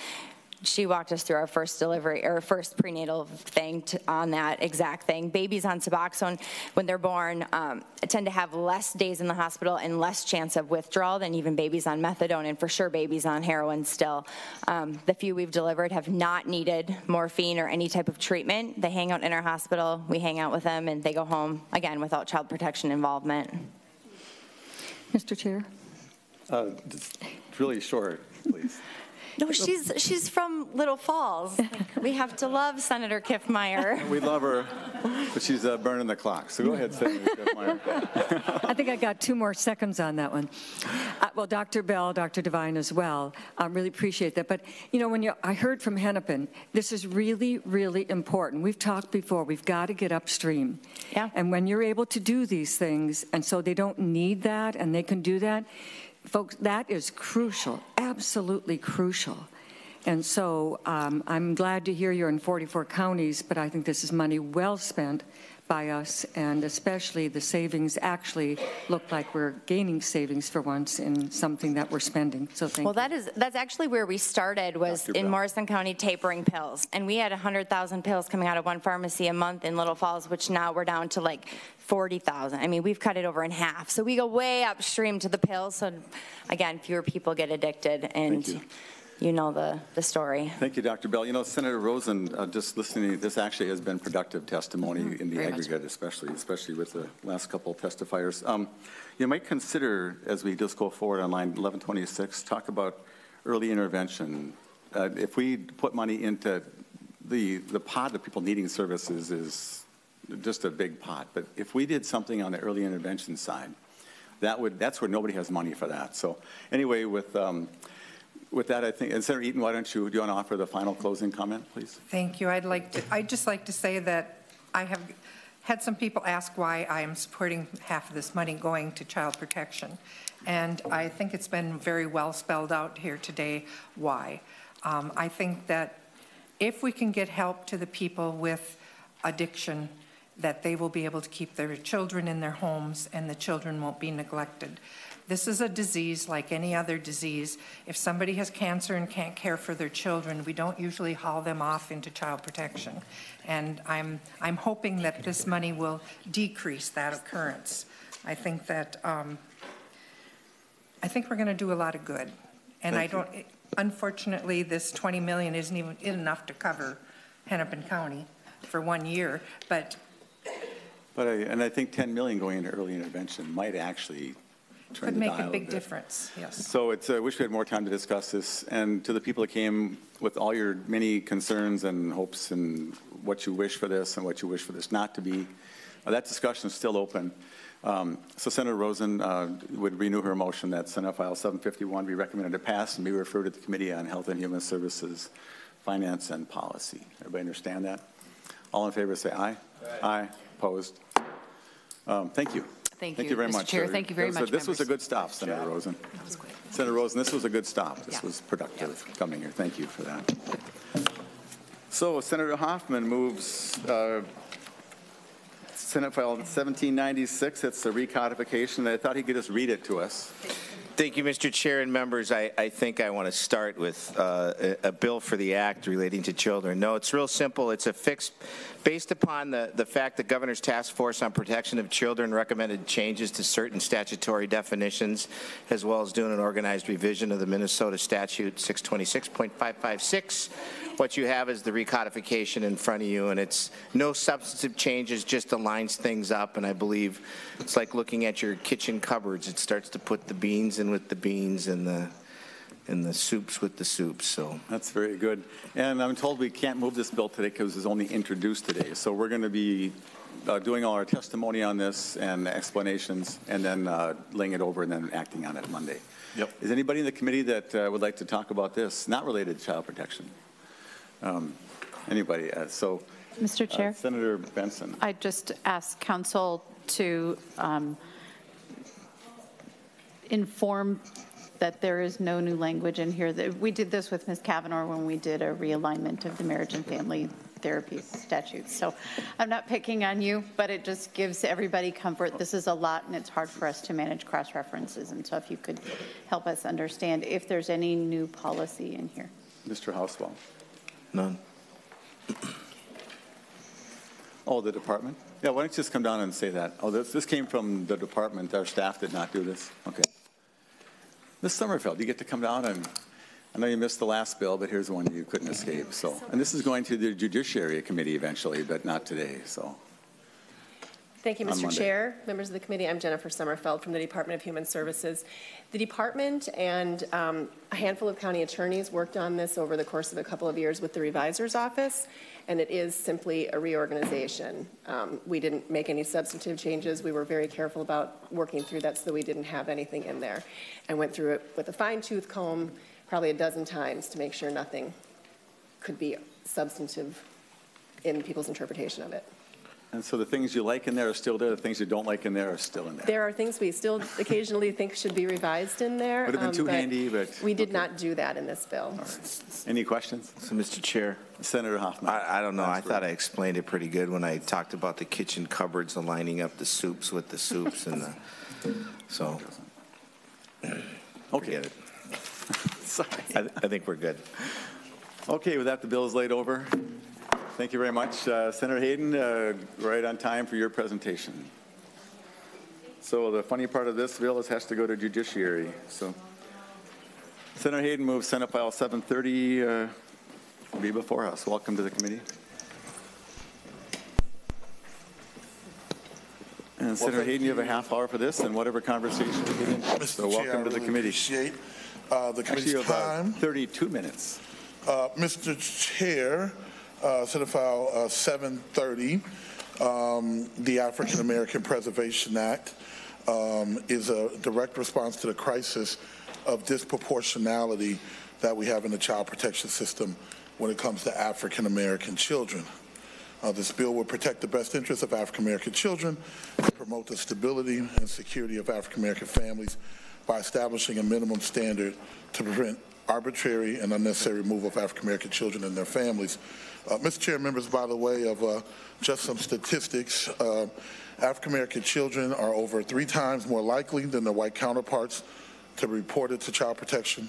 She walked us through our first delivery, or first prenatal thing to, on that exact thing. Babies on Suboxone, when they're born, um, tend to have less days in the hospital and less chance of withdrawal than even babies on methadone, and for sure babies on heroin still. Um, the few we've delivered have not needed morphine or any type of treatment. They hang out in our hospital, we hang out with them, and they go home, again, without child protection involvement. Mr. Chair? Uh, just Really short, please. No, she's, she's from Little Falls. We have to love Senator Kiffmeyer. We love her, but she's uh, burning the clock. So go ahead, Senator Kiffmeyer. I think I got two more seconds on that one. Uh, Well, Dr. Bell, Dr. Devine as well, I really appreciate that. But, you know, when you, I heard from Hennepin, this is really, really important. We've talked before, we've got to get upstream. Yeah. And when you're able to do these things, and so they don't need that, and they can do that, folks, that is crucial, absolutely crucial. And so um, I'm glad to hear you're in 44 counties, but I think this is money well spent by us, and especially the savings actually look like we're gaining savings for once in something that we're spending. So thank Well, you. that is, that's actually where we started, was Dr. in Bell. Morrison County tapering pills. And we had 100,000 pills coming out of one pharmacy a month in Little Falls, which now we're down to like 40,000. I mean, we've cut it over in half. So we go way upstream to the pills, so again, fewer people get addicted, and Thank you. know the, the story. Thank you, Dr. Bell. You know, Senator Rosen, uh, just listening, this actually has been productive testimony in the Very much. aggregate, especially, especially with the last couple of testifiers. Um, You might consider, as we just go forward on line 1126, talk about early intervention. Uh, If we put money into the, the pot of people needing services is just a big pot, but if we did something on the early intervention side, that would, that's where nobody has money for that. So anyway, with, um, with that, I think, and Senator Eaton, why don't you, do you want to offer the final closing comment, please? Thank you. I'd like to, I'd just like to say that I have had some people ask why I am supporting half of this money going to child protection. And I think it's been very well spelled out here today why. Um, I think that if we can get help to the people with addiction, that they will be able to keep their children in their homes and the children won't be neglected. This is a disease like any other disease. If somebody has cancer and can't care for their children, we don't usually haul them off into child protection. And I'm, I'm hoping that this money will decrease that occurrence. I think that, um, I think we're going to do a lot of good. And I Thank you. don't, unfortunately, this 20 million isn't even enough to cover Hennepin County for one year, but But I, and I think 10 million going into early intervention might actually turn could the make dial a big bit. difference, yes. So it's, I wish we had more time to discuss this. And to the people that came with all your many concerns and hopes and what you wish for this and what you wish for this not to be, uh, that discussion is still open. Um, So Senator Rosen uh, would renew her motion that Senate File 751 be recommended to pass and be referred to the Committee on Health and Human Services, Finance and Policy. Everybody understand that? All in favor say aye. Aye. Opposed? Um, Thank you. Thank Thank you, you very Mr. much. Chair. Thank you very that was a- much, This was a good stop, Senator Rosen. Senator Rosen, this was a good stop. This Yeah. was productive coming here. Thank you for that. So Senator Hoffman moves uh, Senate File 1796. It's the recodification. I thought he could just read it to us. Thank you, Mr. Chair and members. I, I think I want to start with uh, a, a bill for the act relating to children. No, it's real simple. It's a fix based upon the, the fact that Governor's Task Force on Protection of Children recommended changes to certain statutory definitions, as well as doing an organized revision of the Minnesota statute 626.556. What you have is the recodification in front of you, and it's no substantive changes, just aligns things up. And I believe it's like looking at your kitchen cupboards. It starts to put the beans in with the beans and the and the soups with the soups. So That's very good. And I'm told we can't move this bill today because it's only introduced today. So we're going to be uh, doing all our testimony on this and explanations, and then uh, laying it over and then acting on it Monday. Yep. Is anybody in the committee that uh, would like to talk about this, not related to child protection? Um, Anybody? Uh, So Mr. uh, Chair, Senator Benson. I just ask council to um, inform that there is no new language in here. That- We did this with Ms. Kavanaugh when we did a realignment of the marriage and family therapy statutes. So I'm not picking on you, but it just gives everybody comfort. This is a lot, and it's hard for us to manage cross-references. And so if you could help us understand if there's any new policy in here. Mr. Housewell. None. Oh, the department? Yeah, why don't you just come down and say that? Oh, this, this came from the department. Our staff did not do this. Okay. Ms. Sommerfeld, you get to come down and, I know you missed the last bill, but here's one you couldn't escape, so. And this is going to the Judiciary Committee eventually, but not today, so. Thank you, Mr. Chair, members of the committee. I'm Jennifer Sommerfeld from the Department of Human Services. The department and um, a handful of county attorneys worked on this over the course of a couple of years with the revisor's office, and it is simply a reorganization. Um, We didn't make any substantive changes. We were very careful about working through that so that we didn't have anything in there. And went through it with a fine tooth comb probably a dozen times to make sure nothing could be substantive in people's interpretation of it. And so the things you like in there are still there, the things you don't like in there are still in there. There are things we still occasionally think should be revised in there. Would have been um, too handy, but- We did not do that in this bill. Any questions? So, Mr. Chair, Senator Hoffman. I, I don't know. I thought I explained it pretty good when I talked about the kitchen cupboards and lining up the soups with the soups and the. So. Okay. Forget it. Sorry. I, I think we're good. Okay, with that, the bill is laid over. Thank you very much. Uh, Senator Hayden, uh, right on time for your presentation. So the funny part of this bill is has to go to judiciary, so. Senator Hayden moves Senate File 730, uh, be before us. Welcome to the committee. And Senator thank Hayden, you have a half hour for this and whatever conversation you get into. So. Chair, welcome to the really committee. appreciate uh, the Actually, committee's uh, time. 32 minutes. Uh, Mr. Chair, uh, Senate File uh, 730, um, the African American Preservation Act, um, is a direct response to the crisis of disproportionality that we have in the child protection system when it comes to African American children. Uh, this bill will protect the best interests of African American children and promote the stability and security of African American families by establishing a minimum standard to prevent arbitrary and unnecessary removal of African American children and their families. Uh, Mr. Chair, members, by the way of uh, just some statistics, uh, African American children are over three times more likely than their white counterparts to be reported to child protection.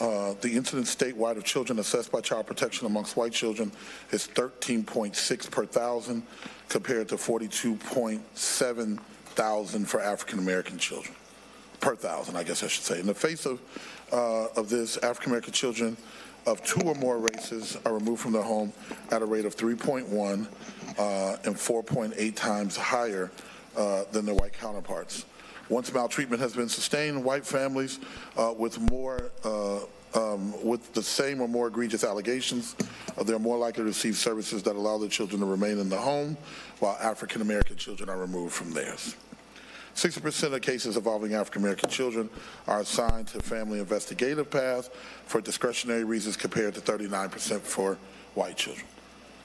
Uh, the incidence statewide of children assessed by child protection amongst white children is 13.6 per thousand compared to 42.7 thousand for African American children per thousand, I guess I should say. In the face of, uh, of this, African American children of two or more races are removed from their home at a rate of 3.1 uh, and 4.8 times higher uh, than their white counterparts. Once maltreatment has been sustained, white families uh, with more uh, um, with the same or more egregious allegations, uh, they're more likely to receive services that allow their children to remain in the home, while African American children are removed from theirs. 60% of cases involving African American children are assigned to family investigative paths for discretionary reasons compared to 39% for white children.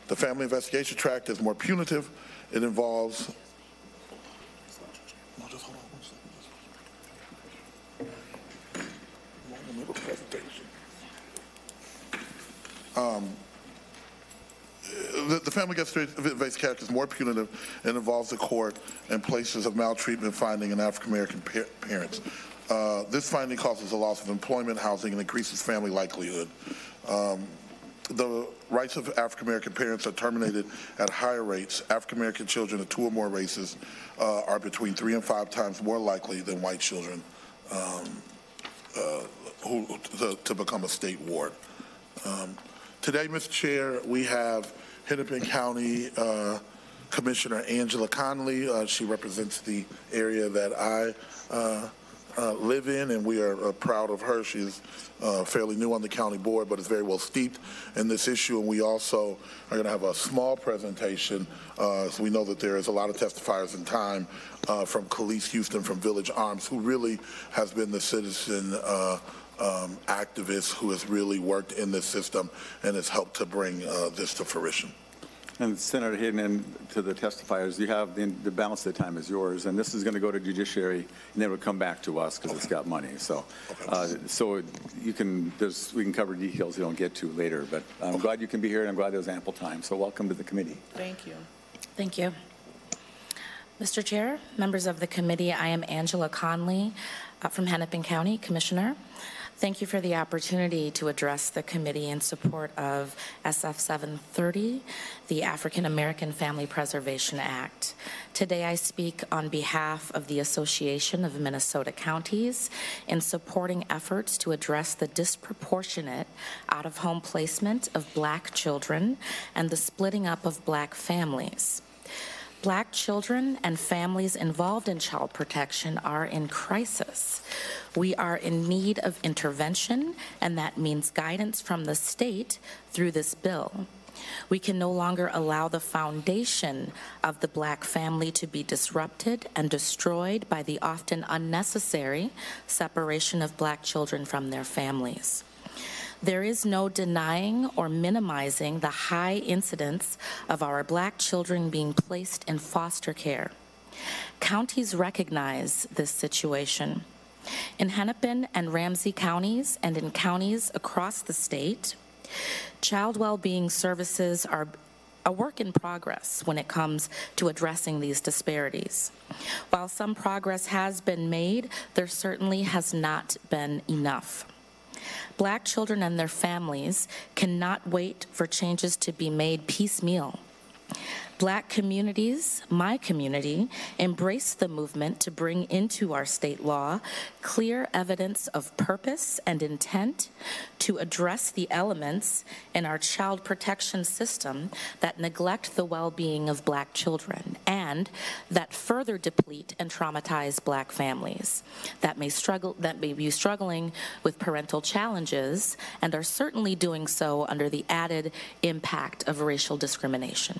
The family investigation tract is more punitive. It involves um, the, the family gets based character is more punitive and involves the court and places of maltreatment finding in African American pa- parents. Uh, this finding causes a loss of employment, housing, and increases family likelihood. Um, the rights of African American parents are terminated at higher rates. African American children of two or more races uh, are between three and five times more likely than white children um, uh, who, to, to become a state ward. Um, today, Mr. Chair, we have Hennepin County uh, Commissioner Angela Conley. Uh, she represents the area that I uh, uh, live in, and we are uh, proud of her. She's fairly new on the county board, but is very well steeped in this issue. And we also are going to have a small presentation. So we know that there is a lot of testifiers in time from Khalees Houston from Village Arms, who really has been the citizen um, activist who has really worked in this system and has helped to bring uh, this to fruition. And Senator Hayden, and to the testifiers, you have, the, the balance of the time is yours, and this is going to go to judiciary, and then it'll come back to us because it's got money. So, uh, so you can, there's, we can cover details you don't get to later, but I'm glad you can be here, and I'm glad there's ample time. So welcome to the committee. Thank you. Thank you. Mr. Chair, members of the committee, I am Angela Conley uh, from Hennepin County, Commissioner. Thank you for the opportunity to address the committee in support of SF 730, the African American Family Preservation Act. Today I speak on behalf of the Association of Minnesota Counties in supporting efforts to address the disproportionate out-of-home placement of black children and the splitting up of black families. Black children and families involved in child protection are in crisis. We are in need of intervention, and that means guidance from the state through this bill. We can no longer allow the foundation of the black family to be disrupted and destroyed by the often unnecessary separation of black children from their families. There is no denying or minimizing the high incidence of our black children being placed in foster care. Counties recognize this situation. In Hennepin and Ramsey counties and in counties across the state, child well-being services are a work in progress when it comes to addressing these disparities. While some progress has been made, there certainly has not been enough. Black children and their families cannot wait for changes to be made piecemeal. Black communities, my community, embrace the movement to bring into our state law clear evidence of purpose and intent to address the elements in our child protection system that neglect the well-being of black children and that further deplete and traumatize black families that may struggle that may be struggling with parental challenges and are certainly doing so under the added impact of racial discrimination.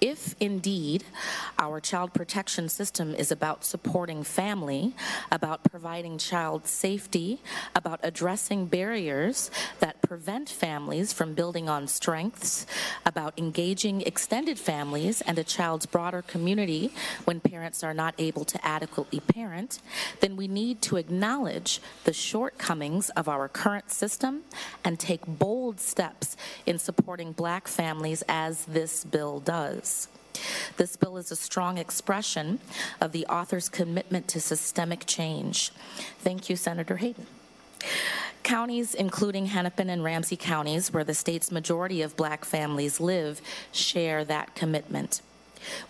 If indeed our child protection system is about supporting family, about providing child safety, about addressing barriers that prevent families from building on strengths, about engaging extended families and a child's broader community when parents are not able to adequately parent, then we need to acknowledge the shortcomings of our current system and take bold steps in supporting black families as this bill does. This bill is a strong expression of the author's commitment to systemic change. Thank you, Senator Hayden. Counties, including Hennepin and Ramsey counties, where the state's majority of black families live, share that commitment.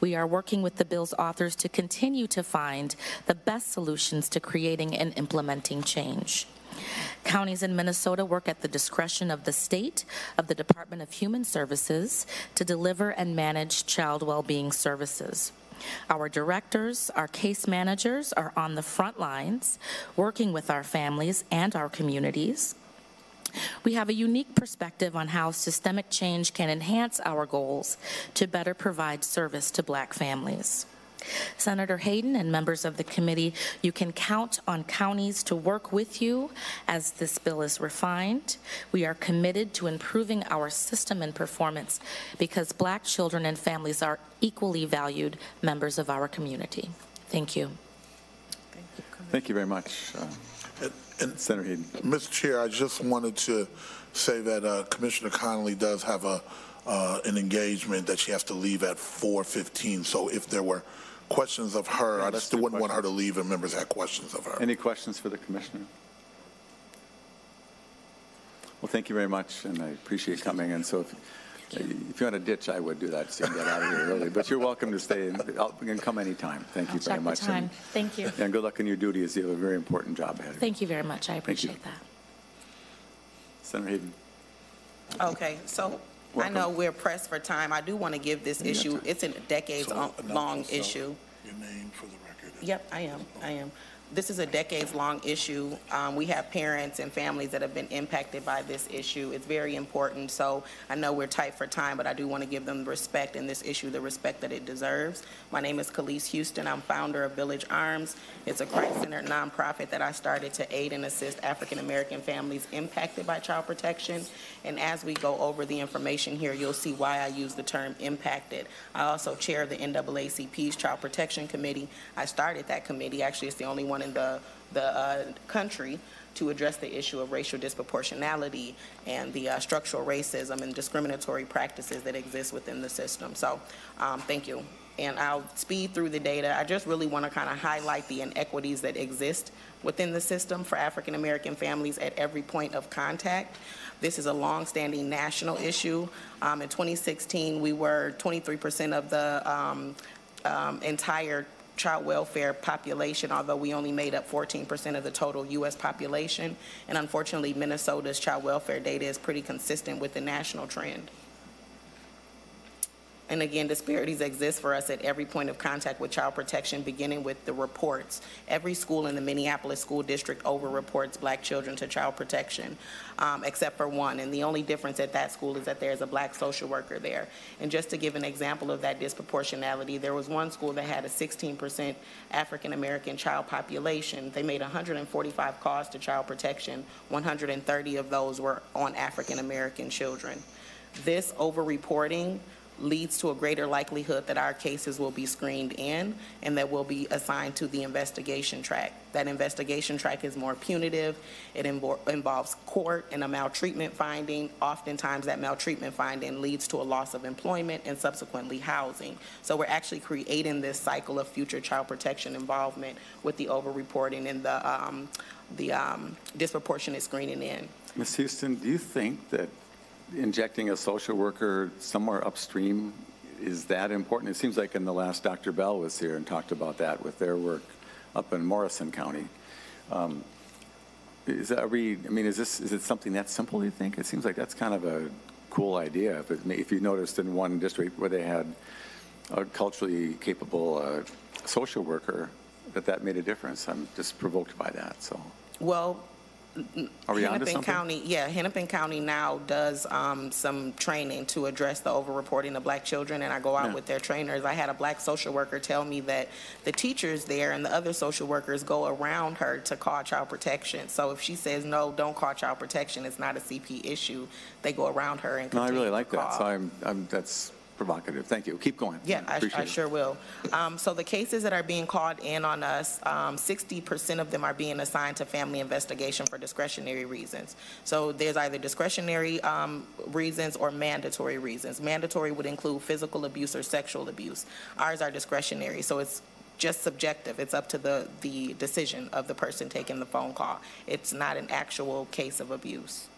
We are working with the bill's authors to continue to find the best solutions to creating and implementing change. Counties in Minnesota work at the discretion of the state, of the Department of Human Services, to deliver and manage child well-being services. Our directors, our case managers are on the front lines, working with our families and our communities. We have a unique perspective on how systemic change can enhance our goals to better provide service to black families. Senator Hayden and members of the committee, you can count on counties to work with you as this bill is refined. We are committed to improving our system and performance because black children and families are equally valued members of our community. Thank you. Thank you very much, uh, And, and Senator Hayden. Mr. Chair, I just wanted to say that uh, Commissioner Connolly does have a, uh, an engagement that she has to leave at 4:15. So if there were questions of her, Yeah, I just wouldn't want her to leave and members had questions of her. Any questions for the commissioner? Well, thank you very much, and I appreciate coming. And so if, if you want to ditch, I would do that, so you can get out of here early. But you're welcome to stay, and I'll- you can come anytime. Thank you I'll very check the much. time. And- Thank you. And good luck in your duties. You have a very important job ahead of you. Thank you very much. I appreciate that. Senator Hayden. Okay, so I know we're pressed for time. I do want to give this issue, it's a decades-long announce yourself. issue. Your name for the record. Yep, I am, I am. This is a decades-long issue. Um, We have parents and families that have been impacted by this issue. It's very important, so I know we're tight for time, but I do want to give them respect in this issue, the respect that it deserves. My name is Kelis Houston. I'm founder of Village Arms. It's a Christ-centered nonprofit that I started to aid and assist African-American families impacted by child protection. And as we go over the information here, you'll see why I use the term impacted. I also chair the NAACP's Child Protection Committee. I started that committee, actually, it's the only one in the, the uh, country to address the issue of racial disproportionality and the uh, structural racism and discriminatory practices that exist within the system. So, um, thank you. And I'll speed through the data. I just really want to kind of highlight the inequities that exist within the system for African American families at every point of contact. This is a long-standing national issue. Um, in 2016, we were 23% of the um, um, entire child welfare population, although we only made up 14% of the total U.S. population. And unfortunately, Minnesota's child welfare data is pretty consistent with the national trend. And again, disparities exist for us at every point of contact with child protection, beginning with the reports. Every school in the Minneapolis School District over-reports black children to child protection, um, except for one. And the only difference at that school is that there's a black social worker there. And just to give an example of that disproportionality, there was one school that had a 16% African-American child population. They made 145 calls to child protection. 130 of those were on African-American children. This over-reporting leads to a greater likelihood that our cases will be screened in and that will be assigned to the investigation track. That investigation track is more punitive. It invo- involves court and a maltreatment finding. Oftentimes, that maltreatment finding leads to a loss of employment and subsequently housing. So we're actually creating this cycle of future child protection involvement with the over-reporting and the, um, the um, disproportionate screening in. Ms. Houston, do you think that injecting a social worker somewhere upstream is that important? It seems like in the last, Dr. Bell was here and talked about that with their work up in Morrison County. Um, Is that, we, I mean, is this, is it something that simple, you think? It seems like that's kind of a cool idea. If, it, if you noticed in one district where they had a culturally capable uh, social worker, that that made a difference. I'm just provoked by that, so. Well, Are we onto Hennepin something? County, yeah, Hennepin County now does um, some training to address the over-reporting of black children, and I go out Yeah. with their trainers. I had a black social worker tell me that the teachers there and the other social workers go around her to call child protection. So if she says, no, don't call child protection, it's not a CP issue, they go around her and No, I continue really to like that, call. so I'm, I'm, that's provocative. Thank you. Keep going. Yeah, I, Appreciate I it. sure will. Um, so the cases that are being called in on us, um, 60% of them are being assigned to family investigation for discretionary reasons. So there's either discretionary um, reasons or mandatory reasons. Mandatory would include physical abuse or sexual abuse. Ours are discretionary, so it's just subjective. It's up to the, the decision of the person taking the phone call. It's not an actual case of abuse.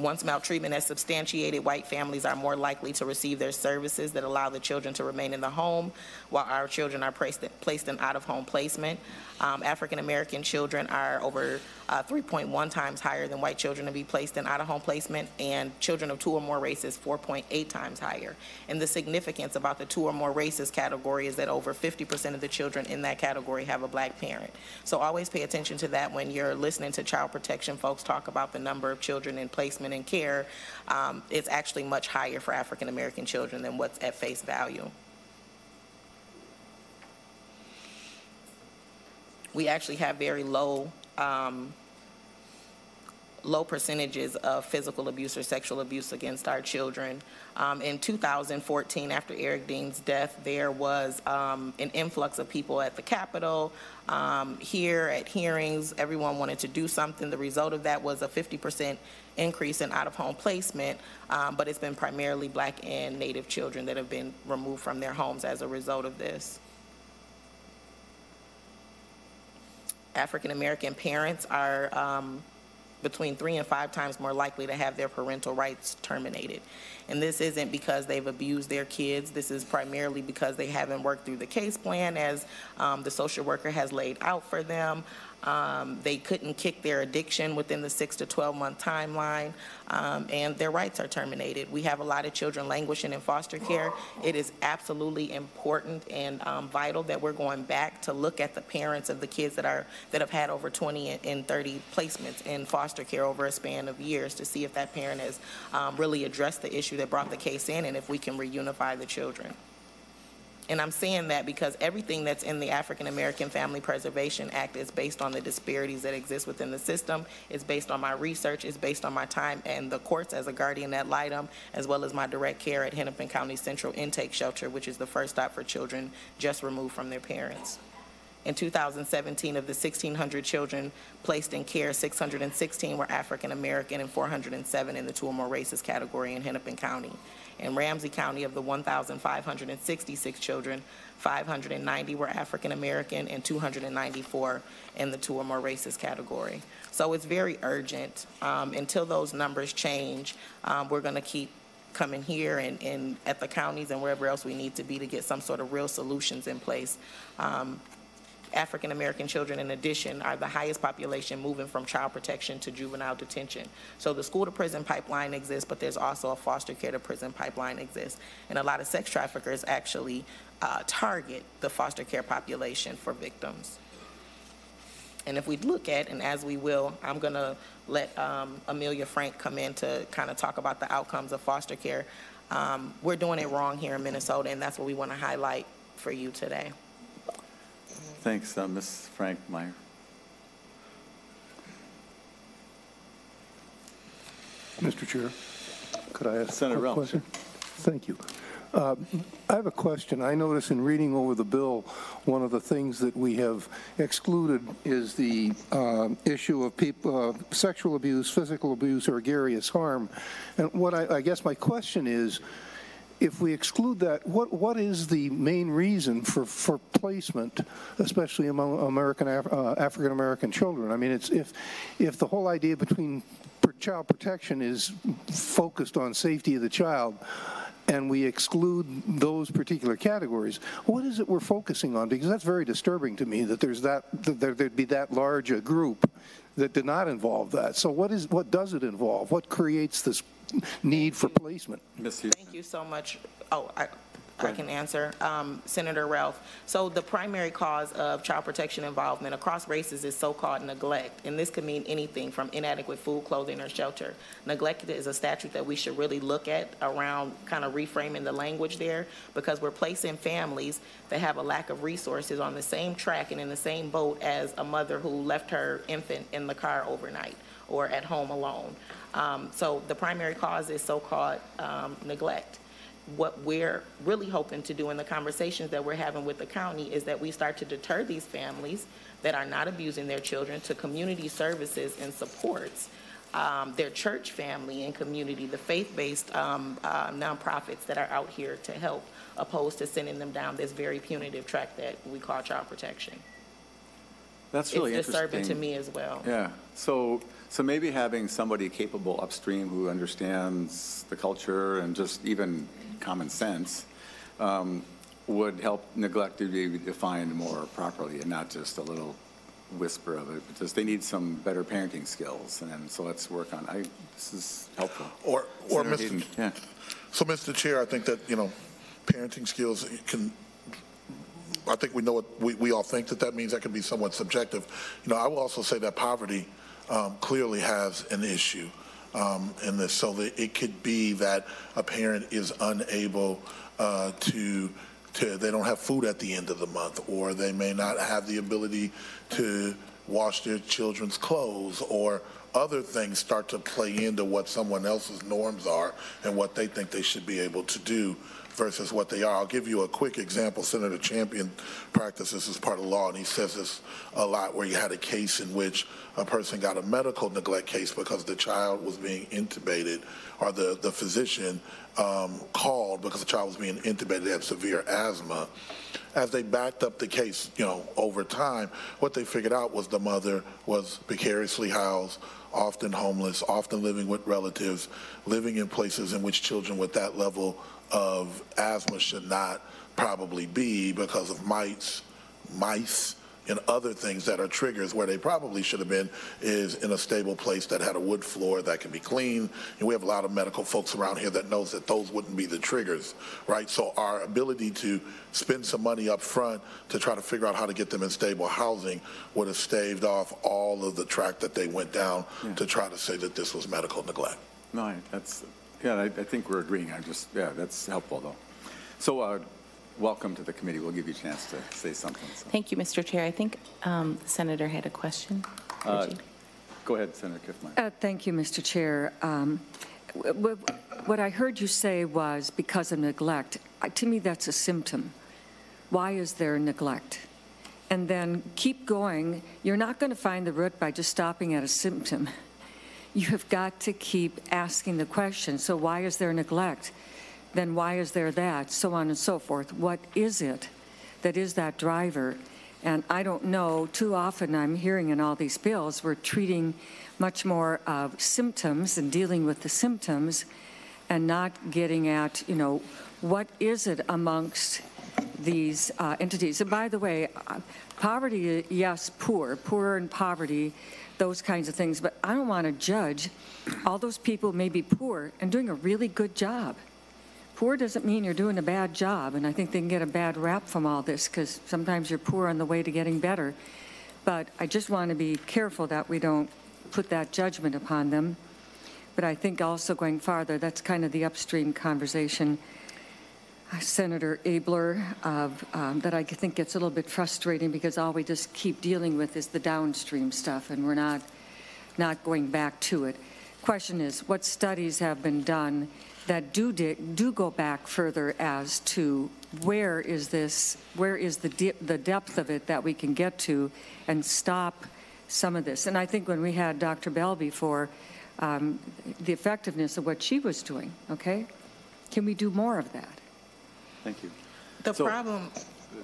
Once maltreatment is substantiated, white families are more likely to receive their services that allow the children to remain in the home, while our children are placed, placed in out-of-home placement. Um, African-American children are over uh, 3.1 times higher than white children to be placed in out-of-home placement, and children of two or more races 4.8 times higher. And the significance about the two or more races category is that over 50% of the children in that category have a black parent. So always pay attention to that when you're listening to child protection folks talk about the number of children in placement and care. Um, it's actually much higher for African-American children than what's at face value. We actually have very low um, low percentages of physical abuse or sexual abuse against our children. Um, in 2014, after Eric Dean's death, there was um, an influx of people at the Capitol. Um, here at hearings, everyone wanted to do something. The result of that was a 50% increase in out-of-home placement, um, but it's been primarily black and native children that have been removed from their homes as a result of this. African American parents are um, between three and five times more likely to have their parental rights terminated. And this isn't because they've abused their kids. This is primarily because they haven't worked through the case plan as um, the social worker has laid out for them. Um, they couldn't kick their addiction within the six to 12 month timeline, um, and their rights are terminated. We have a lot of children languishing in foster care. It is absolutely important and um, vital that we're going back to look at the parents of the kids that are that have had over 20 and 30 placements in foster care over a span of years to see if that parent has um, really addressed the issue that brought the case in and if we can reunify the children. And I'm saying that because everything that's in the African American Family Preservation Act is based on the disparities that exist within the system. It's based on my research. It's based on my time and the courts as a guardian ad litem, as well as my direct care at Hennepin County Central Intake Shelter, which is the first stop for children just removed from their parents. In 2017, of the 1,600 children placed in care, 616 were African American and 407 in the two or more races category in Hennepin County. In Ramsey County, of the 1,566 children, 590 were African American and 294 in the two or more races category. So it's very urgent. Um, until those numbers change, um, we're going to keep coming here and, and at the counties and wherever else we need to be to get some sort of real solutions in place. Um, African American children, in addition, are the highest population moving from child protection to juvenile detention. So the school to prison pipeline exists, but there's also a foster care to prison pipeline exists. And a lot of sex traffickers actually uh, target the foster care population for victims. And if we look at, and as we will, I'm going to let um, Amelia Franck come in to kind of talk about the outcomes of foster care. Um, we're doing it wrong here in Minnesota, and that's what we want to highlight for you today. Thanks, uh, Ms. Franck Meyer. Mr. Chair, could I ask Senator a Relph, question? Thank you. Uh, I have a question. I notice in reading over the bill, one of the things that we have excluded is the uh, issue of people, uh, sexual abuse, physical abuse, or garious harm. And what I, I guess my question is, if we exclude that, what what is the main reason for, for placement, especially among American uh, African American children? I mean, it's if if the whole idea between child protection is focused on safety of the child, and we exclude those particular categories, what is it we're focusing on? Because that's very disturbing to me that there's that that there'd be that large a group that did not involve that. So what is what does it involve? What creates this need for placement? Thank you so much. Oh, I, I can answer. Um, Senator Relph, so the primary cause of child protection involvement across races is so-called neglect, and this could mean anything from inadequate food, clothing, or shelter. Neglect is a statute that we should really look at around kind of reframing the language there because we're placing families that have a lack of resources on the same track and in the same boat as a mother who left her infant in the car overnight or at home alone. Um, so the primary cause is so-called um, neglect. What we're really hoping to do in the conversations that we're having with the county is that we start to deter these families that are not abusing their children to community services and supports. Um, their church family and community, the faith-based um, uh, nonprofits that are out here to help, opposed to sending them down this very punitive track that we call child protection. That's really it's disturbing interesting. to me as well. Yeah. So, so maybe having somebody capable upstream who understands the culture and just even common sense um, would help neglect to be defined more properly and not just a little whisper of it. Because they need some better parenting skills, and so let's work on. I this is helpful. Or, or Senator Mr. Hayden, yeah. So, Mr. Chair, I think that you know, parenting skills can I think we know what we, we all think that that means that can be somewhat subjective. You know, I will also say that poverty um, clearly has an issue um, in this, so that it could be that a parent is unable uh, to to they don't have food at the end of the month, or they may not have the ability to wash their children's clothes or other things start to play into what someone else's norms are and what they think they should be able to do versus what they are. I'll give you a quick example. Senator Champion practices as part of law, and he says this a lot, where you had a case in which a person got a medical neglect case because the child was being intubated, or the, the physician um, called because the child was being intubated, they had severe asthma. As they backed up the case, you know, over time, what they figured out was the mother was precariously housed, often homeless, often living with relatives, living in places in which children with that level of asthma should not probably be because of mites, mice, and other things that are triggers where they probably should have been is in a stable place that had a wood floor that can be clean. And we have a lot of medical folks around here that knows that those wouldn't be the triggers, right? So our ability to spend some money up front to try to figure out how to get them in stable housing would have staved off all of the track that they went down to try to say that this was medical neglect. No, that's, yeah, I, I think we're agreeing. I just, yeah, that's helpful, though. So, uh, welcome to the committee. We'll give you a chance to say something. so. Thank you, Mr. Chair. I think um, the senator had a question. Uh, Go ahead, Senator Kiffmeyer. Uh, Thank you, Mr. Chair. Um, w- w- What I heard you say was because of neglect. Uh, To me, that's a symptom. Why is there neglect? And then keep going. You're not going to find the root by just stopping at a symptom. You have got to keep asking the question. So why is there neglect? Then why is there that? So on and so forth. What is it that is that driver? And I don't know, too often I'm hearing in all these bills, we're treating much more of symptoms and dealing with the symptoms and not getting at, you know, what is it amongst these uh, entities? And by the way, uh, poverty, yes, poor, poor and poverty, those kinds of things, but I don't want to judge. All those people may be poor and doing a really good job. Poor doesn't mean you're doing a bad job, and I think they can get a bad rap from all this because sometimes you're poor on the way to getting better. But I just want to be careful that we don't put that judgment upon them. But I think also going farther, that's kind of the upstream conversation. Senator Abeler, um, that I think gets a little bit frustrating because all we just keep dealing with is the downstream stuff, and we're not not going back to it. Question is, what studies have been done that do do go back further as to where is this, where is the the depth of it that we can get to and stop some of this? And I think when we had Dr. Bell before, um, the effectiveness of what she was doing. Okay, can we do more of that? Thank you. The So- problem,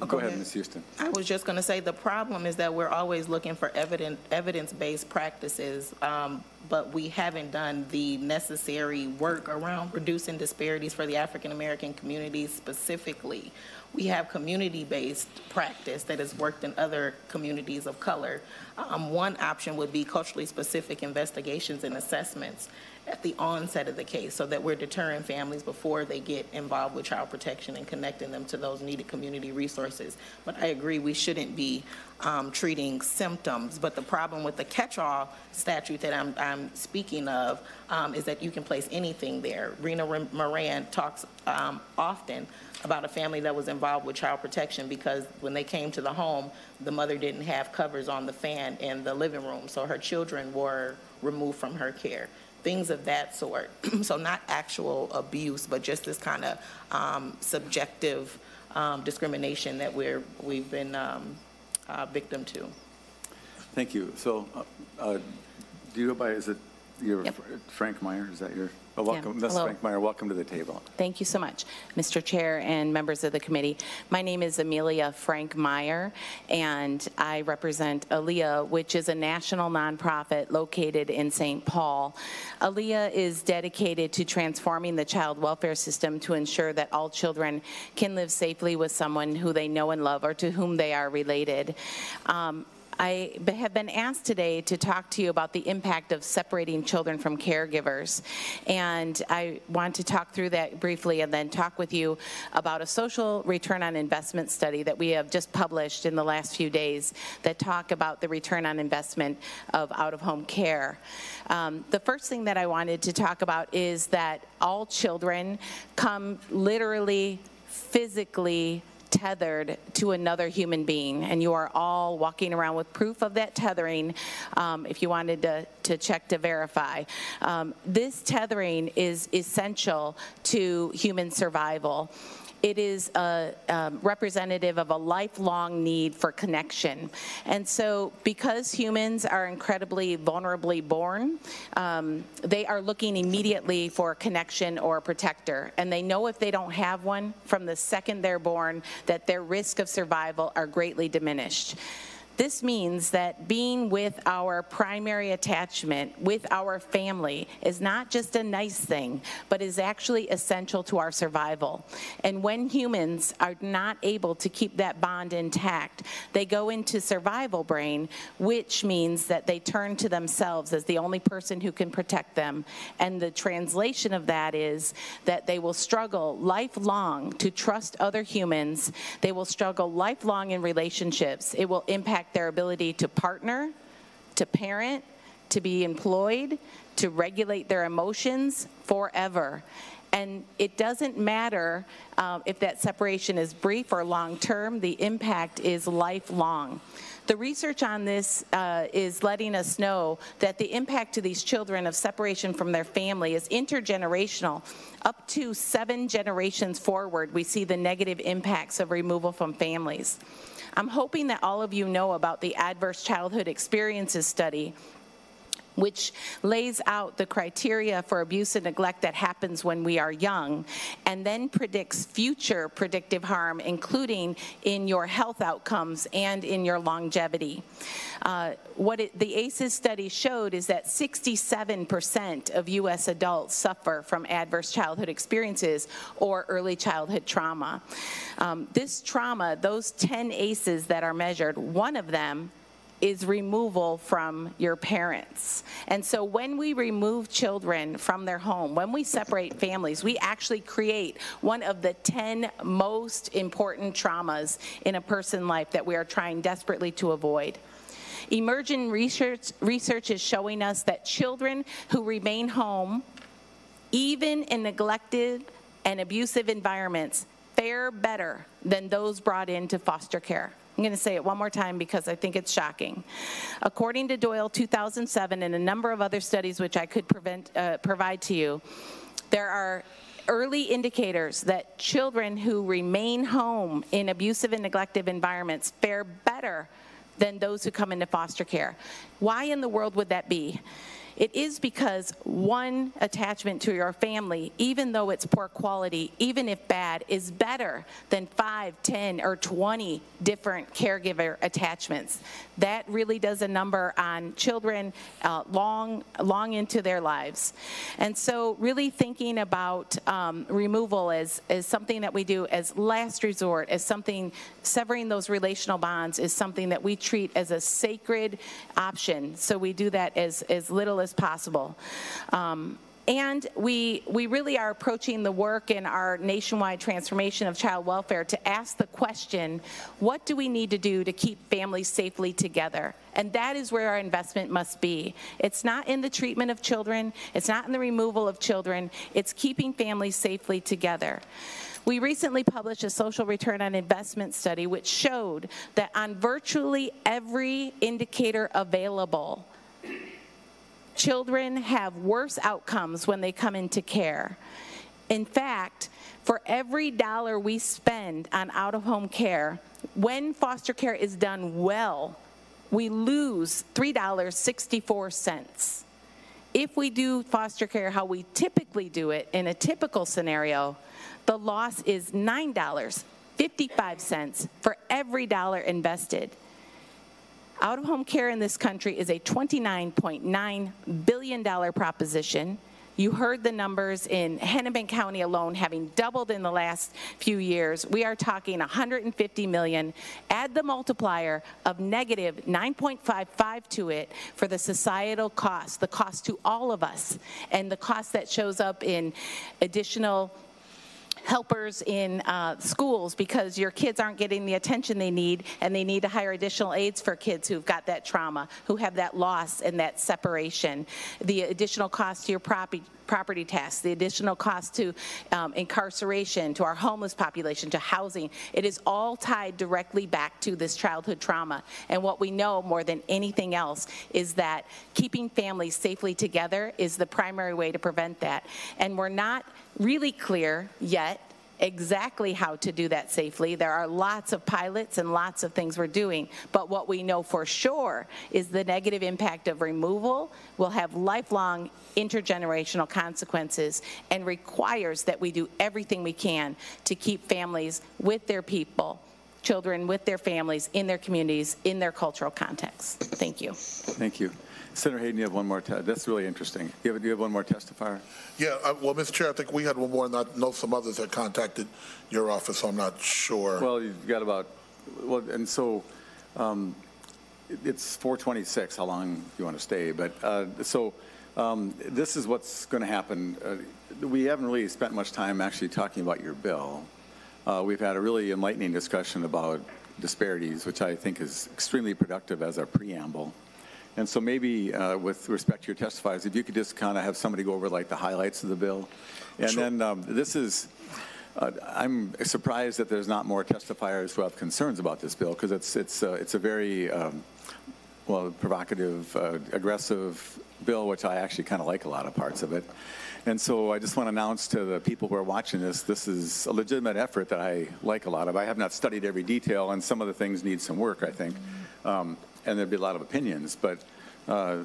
oh, Go ahead, Ms. Houston. I was just going to say, the problem is that we're always looking for evident, evidence-based practices, um, but we haven't done the necessary work around reducing disparities for the African-American community specifically. We have community-based practice that has worked in other communities of color. Um, One option would be culturally specific investigations and assessments at the onset of the case so that we're deterring families before they get involved with child protection and connecting them to those needed community resources. But I agree, we shouldn't be um, treating symptoms. But the problem with the catch-all statute that I'm, I'm speaking of um, is that you can place anything there. Rena Moran talks um, often about a family that was involved with child protection because when they came to the home, the mother didn't have covers on the fan in the living room, so her children were removed from her care things of that sort. so not actual abuse, but just this kind of um, subjective um, discrimination that we're we've been um, uh, victim to. Thank you. So, uh, uh, do you go by, is it your Franck Meyer? Is that your, oh, welcome, Ms. Hello. Franck Meyer, welcome to the table. Thank you so much, Mr. Chair and members of the committee. My name is Amelia Franck Meyer, and I represent ALIA, which is a national nonprofit located in St. Paul. ALIA is dedicated to transforming the child welfare system to ensure that all children can live safely with someone who they know and love or to whom they are related. Um, I have been asked today to talk to you about the impact of separating children from caregivers. And I want to talk through that briefly and then talk with you about a social return on investment study that we have just published in the last few days that talk about the return on investment of out-of-home care. Um, the first thing that I wanted to talk about is that all children come literally physically tethered to another human being, and you are all walking around with proof of that tethering um, if you wanted to, to check to verify. Um, this tethering is essential to human survival. It is a, um, representative of a lifelong need for connection. And so, because humans are incredibly vulnerably born, um, they are looking immediately for a connection or a protector. And they know if they don't have one from the second they're born that their risk of survival are greatly diminished. This means that being with our primary attachment, with our family, is not just a nice thing, but is actually essential to our survival. And when humans are not able to keep that bond intact, they go into survival brain, which means that they turn to themselves as the only person who can protect them. And the translation of that is that they will struggle lifelong to trust other humans. They will struggle lifelong in relationships. It will impact their ability to partner, to parent, to be employed, to regulate their emotions forever. And it doesn't matter um, if that separation is brief or long term, the impact is lifelong. The research on this uh, is letting us know that the impact to these children of separation from their family is intergenerational. Up to seven generations forward, we see the negative impacts of removal from families. I'm hoping that all of you know about the Adverse Childhood Experiences Study, which lays out the criteria for abuse and neglect that happens when we are young, and then predicts future predictive harm, including in your health outcomes and in your longevity. Uh, what it, the ACEs study showed is that 67% of U.S. adults suffer from adverse childhood experiences or early childhood trauma. Um, this trauma, those 10 ACEs that are measured, one of them is removal from your parents. And so when we remove children from their home, when we separate families, we actually create one of the 10 most important traumas in a person's life that we are trying desperately to avoid. Emerging research, research is showing us that children who remain home, even in neglected and abusive environments, fare better than those brought into foster care. I'm going to say it one more time because I think it's shocking. According to Doyle 2007 and a number of other studies which I could prevent, uh, provide to you, there are early indicators that children who remain home in abusive and neglective environments fare better than those who come into foster care. Why in the world would that be? It is because one attachment to your family, even though it's poor quality, even if bad, is better than 5, 10, or 20 different caregiver attachments. That really does a number on children uh, long, long into their lives. And so really thinking about um, removal as, as something that we do as last resort, as something, severing those relational bonds is something that we treat as a sacred option. So we do that as, as little as possible. Um, and we, we really are approaching the work in our nationwide transformation of child welfare to ask the question, what do we need to do to keep families safely together? And that is where our investment must be. It's not in the treatment of children, it's not in the removal of children, it's keeping families safely together. We recently published a social return on investment study which showed that on virtually every indicator available, children have worse outcomes when they come into care. In fact, for every dollar we spend on out of home care, when foster care is done well, we lose $3.64. If we do foster care how we typically do it in a typical scenario, the loss is $9.55 for every dollar invested. Out of home care in this country is a $29.9 billion proposition. You heard the numbers in Hennepin County alone having doubled in the last few years. We are talking 150 million. Add the multiplier of negative 9.55 to it for the societal cost, the cost to all of us, and the cost that shows up in additional helpers in uh, schools because your kids aren't getting the attention they need and they need to hire additional aides for kids who've got that trauma, who have that loss and that separation. The additional cost to your property property tax, the additional cost to um, incarceration, to our homeless population, to housing. It is all tied directly back to this childhood trauma. And what we know more than anything else is that keeping families safely together is the primary way to prevent that. And we're not really clear yet exactly how to do that safely. There are lots of pilots and lots of things we're doing, but what we know for sure is the negative impact of removal will have lifelong intergenerational consequences and requires that we do everything we can to keep families with their people, children with their families, in their communities, in their cultural context. Thank you. Thank you. Senator Hayden, you have one more, that's really interesting. You have, do you have one more testifier? Yeah, uh, well, Mr. Chair, I think we had one more, and I know some others had contacted your office, so I'm not sure. Well, you've got about, well, and so, um, it- it's 426, how long you want to stay, but, uh, so, um, this is what's going to happen. Uh, We haven't really spent much time actually talking about your bill. Uh, We've had a really enlightening discussion about disparities, which I think is extremely productive as a preamble. And so maybe uh, with respect to your testifiers, if you could just kind of have somebody go over like the highlights of the bill. And then um, this is, uh, I'm surprised that there's not more testifiers who have concerns about this bill because it's, it's, uh, it's a very, um, well, provocative, uh, aggressive bill, which I actually kind of like a lot of parts of it. And so I just want to announce to the people who are watching this, this is a legitimate effort that I like a lot of. I have not studied every detail, and some of the things need some work, I think. Um, and there'd be a lot of opinions, but uh,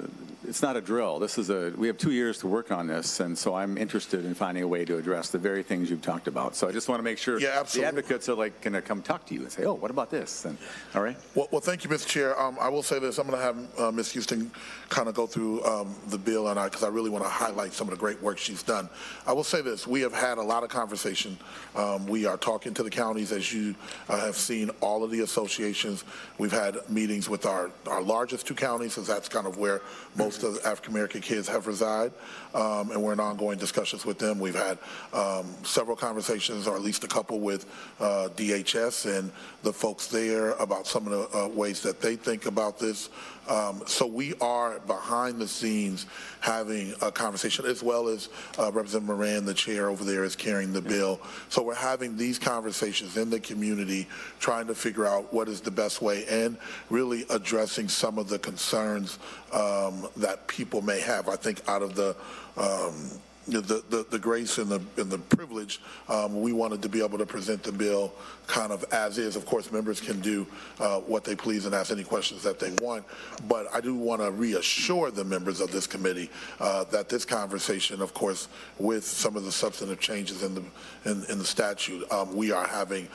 it's not a drill. This is a, we have two years to work on this, and so I'm interested in finding a way to address the very things you've talked about. So I just want to make sure Yeah, the advocates are like going to come talk to you and say, oh, what about this? And, all right? Well, well, thank you, Mr. Chair. Um, I will say this, I'm going to have uh, Ms. Houston kind of go through um, the bill, and I, because I really want to highlight some of the great work she's done. I will say this, we have had a lot of conversation. Um, We are talking to the counties, as you uh, have seen, all of the associations. We've had meetings with our, our largest two counties, because that's kind of where most of the African-American kids have reside, um, and we're in ongoing discussions with them. We've had um, several conversations, or at least a couple, with uh, DHS and the folks there about some of the uh, ways that they think about this. Um, so we are behind the scenes having a conversation, as well as uh, Representative Moran, the chair over there, is carrying the bill. So we're having these conversations in the community, trying to figure out what is the best way, and really addressing some of the concerns um, that people may have. I think out of the um, the, the, the grace and the, and the privilege, um, we wanted to be able to present the bill kind of as is. Of course, members can do uh, what they please and ask any questions that they want, but I do want to reassure the members of this committee uh, that this conversation, of course, with some of the substantive changes in the, in, in the statute, um, we are having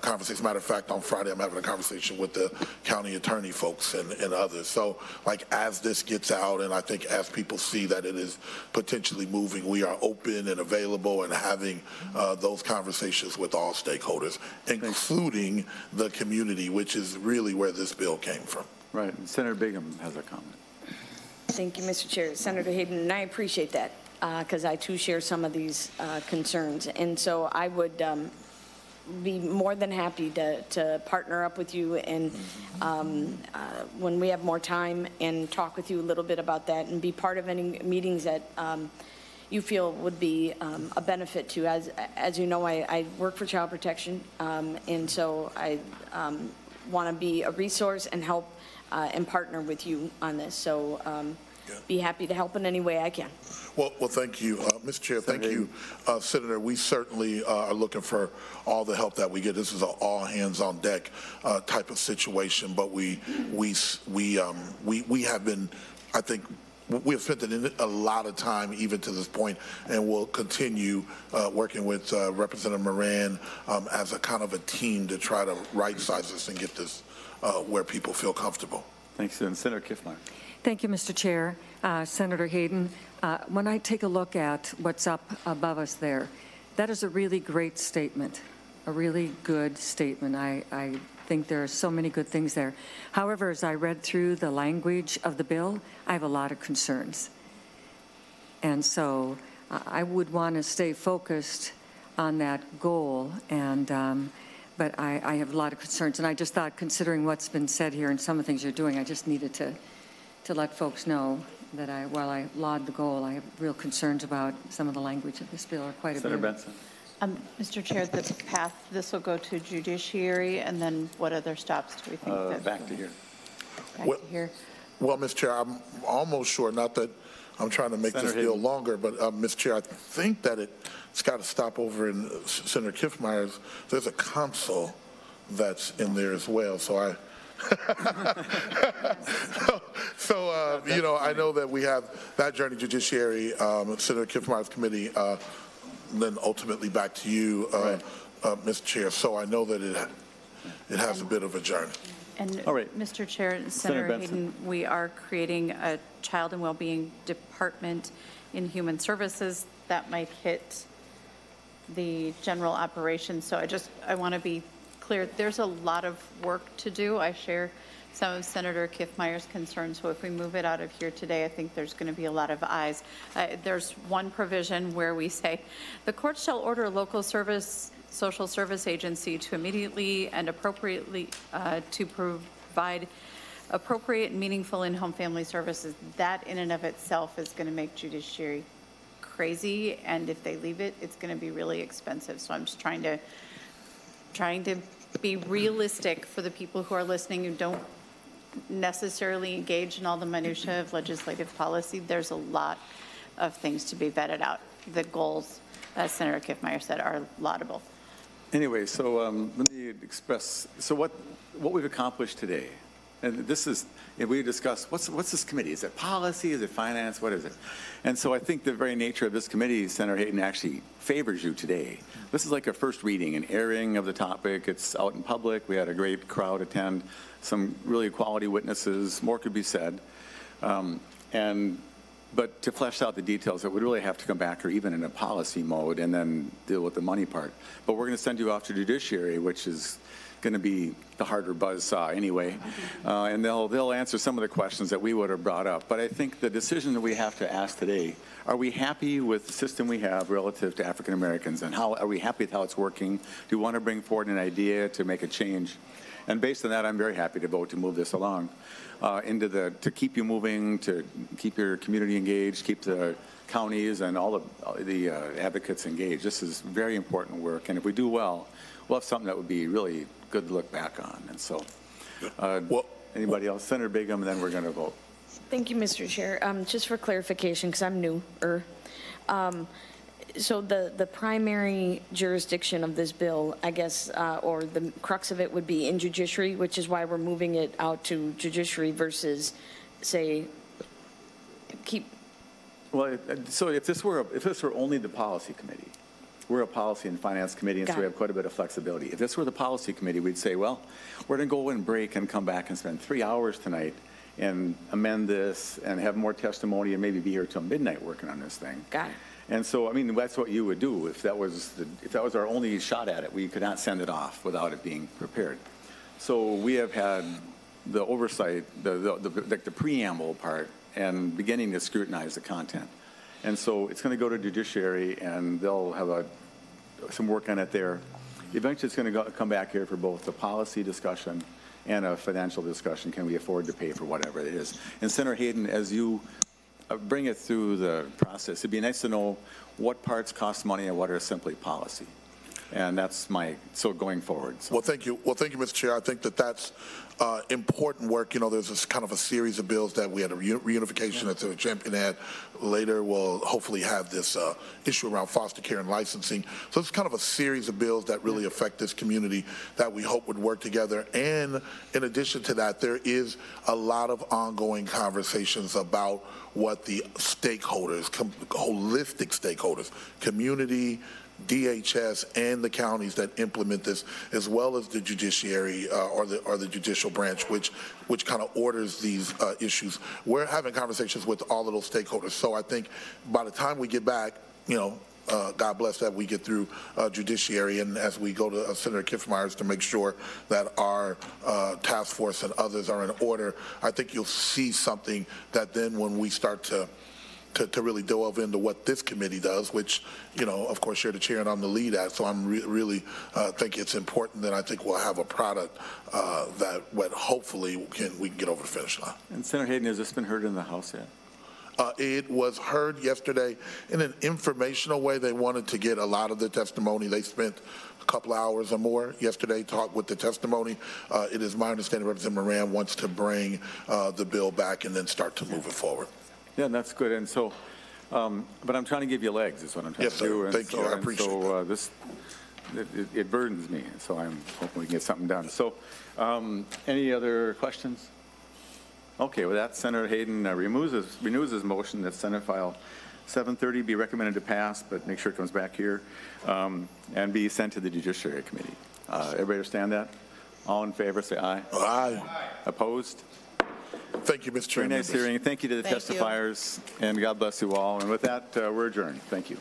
conversations. Matter of fact, on Friday, I'm having a conversation with the county attorney folks and, and others. So, like, as this gets out, and I think as people see that it is potentially moving, we are open and available and having uh, those conversations with all stakeholders, including the community, which is really where this bill came from. Right. Senator Bigham has a comment. Thank you, Mr. Chair. Senator Hayden, and I appreciate that because I too share some of these uh, concerns. And so I would um, be more than happy to, to partner up with you and um, uh, when we have more time and talk with you a little bit about that and be part of any meetings that um, you feel would be um, a benefit to. As, as you know, I, I work for Child Protection, um, and so I um, want to be a resource and help uh, and partner with you on this. So um, be happy to help in any way I can. Well, well, thank you, uh, Mr. Chair. Thank you, uh, Senator. We certainly uh, are looking for all the help that we get. This is an all hands on deck uh, type of situation, but we we we um, we we have been, I think. We have spent a lot of time even to this point, and we'll continue uh, working with uh, Representative Moran um, as a kind of a team to try to right-size this and get this uh, where people feel comfortable. Thanks. And Senator Kiffmeyer. Thank you, Mr. Chair. Uh, Senator Hayden, uh, when I take a look at what's up above us there, that is a really great statement, a really good statement. I, I think there are so many good things there. However, as I read through the language of the bill, I have a lot of concerns. And so I would want to stay focused on that goal, and, um, but I, I have a lot of concerns, and I just thought, considering what's been said here and some of the things you're doing, I just needed to, to let folks know that I, while I laud the goal, I have real concerns about some of the language of this bill, or quite a bit. Senator. Benson. Um, Mr. Chair, the path, this will go to judiciary, and then what other stops do we think? Uh, that- Back to here. Back Well- to here. Well, Ms. Chair, I'm almost sure, not that I'm trying to make this Senator bill Hayden. longer, but, uh, Ms. Chair, I think that it- it's got to stop over in uh, Senator Kiffmeyer's. There's a console that's in there as well, so I, so, uh, you know, I know that we have that journey judiciary, um, Senator Kiffmeyer's committee, uh, then ultimately back to you, uh, uh, Mr. Chair. So I know that it, it has a bit of a journey. And, All right. Mr. Chair, Senator Senator Benson. Hayden, we are creating a Child and Wellbeing Department in Human Services that might hit the general operations. So I just, I want to be clear, there's a lot of work to do. I share some of Senator Kiffmeyer's concerns. So if we move it out of here today, I think there's going to be a lot of eyes. Uh, There's one provision where we say, "The court shall order local service, social service agency to immediately and appropriately, uh, to provide appropriate and meaningful in-home family services." That in and of itself is going to make judiciary crazy, and if they leave it, it's going to be really expensive. So I'm just trying to, trying to be realistic for the people who are listening who don't necessarily engage in all the minutia of legislative policy. There's a lot of things to be vetted out. The goals, as Senator Kiffmeyer said, are laudable. Anyway, so um, let me express, so what, what we've accomplished today, and this is, and we discussed, what's, what's this committee? Is it policy? Is it finance? What is it? And so I think the very nature of this committee, Senator Hayden, actually favors you today. This is like a first reading, an airing of the topic. It's out in public. We had a great crowd attend, some really quality witnesses. More could be said. Um, And but to flesh out the details, it would really have to come back, or even in a policy mode, and then deal with the money part. But we're going to send you off to judiciary, which is going to be the harder buzz saw anyway, uh, and they'll they'll answer some of the questions that we would have brought up. But I think the decision that we have to ask today: Are we happy with the system we have relative to African Americans, and how are we happy with how it's working? Do we want to bring forward an idea to make a change? And based on that, I'm very happy to vote to move this along uh, into the, to keep you moving, to keep your community engaged, keep the counties and all the, the uh, advocates engaged. This is very important work, and if we do well, we'll have something that would be really good to look back on. And so, uh, anybody else? Senator Bigham, and then we're going to vote. Thank you, Mr. Chair. Um, Just for clarification, because I'm new, er, um, so the, the primary jurisdiction of this bill, I guess, uh, or the crux of it would be in judiciary, which is why we're moving it out to judiciary versus, say, keep, Well, so if this were, if this were only the policy committee, we're a policy and finance committee, and so we have quite a bit of flexibility. If this were the policy committee, we'd say, well, we're going to go and break and come back and spend three hours tonight and amend this and have more testimony and maybe be here till midnight working on this thing. got it. And so, I mean, that's what you would do if that was, the, if that was our only shot at it. We could not send it off without it being prepared. So we have had the oversight, the, the, the, like the preamble part, and beginning to scrutinize the content. And so it's going to go to judiciary, and they'll have a, some work on it there. Eventually, it's going to come back here for both the policy discussion and a financial discussion. Can we afford to pay for whatever it is? And Senator Hayden, as you uh, bring it through the process. It'd be nice to know what parts cost money and what are simply policy. And that's my, so going forward. So Well, thank you. Well, thank you, Mr. Chair. I think that that's uh, important work. You know, there's this kind of a series of bills that we had a reu- reunification that the champion had. Later, we'll hopefully have this uh, issue around foster care and licensing. So it's kind of a series of bills that really affect this community that we hope would work together. And in addition to that, there is a lot of ongoing conversations about what the stakeholders, holistic stakeholders, community, DHS and the counties that implement this, as well as the judiciary uh, or the or the judicial branch, which which kind of orders these uh, issues. We're having conversations with all of those stakeholders. So I think by the time we get back, you know. Uh, God bless that we get through uh, judiciary, and as we go to uh, Senator Kiffmeyer's to make sure that our uh, task force and others are in order, I think you'll see something that then when we start to to, to really delve into what this committee does, which, you know, of course, you're the chair and I'm the lead at, so I'm re- really uh, think it's important that I think we'll have a product uh, that, what hopefully can, we can get over the finish line. And Senator Hayden, has this been heard in the House yet? Uh, It was heard yesterday in an informational way. They wanted to get a lot of the testimony. They spent a couple hours or more yesterday talk with the testimony. Uh, It is my understanding Representative Moran wants to bring uh, the bill back and then start to move it forward. Yeah, that's good. And so, um, but I'm trying to give you legs, is what I'm trying Yes, to do. sir. And Thank you. so- I appreciate So uh, this, it- it it burdens me, so I'm hoping we can get something done. So, um, any other questions? Okay, with that, Senator Hayden uh, removes his, renews his motion that Senate File 730 be recommended to pass, but make sure it comes back here, um, and be sent to the Judiciary Committee. Uh, Everybody understand that? All in favor, say aye. Aye. Opposed? Thank you, Mr. Chairman. Very Chairman. nice hearing. Thank you to the Thank you. testifiers, and God bless you all. And with that, uh, we're adjourned. Thank you.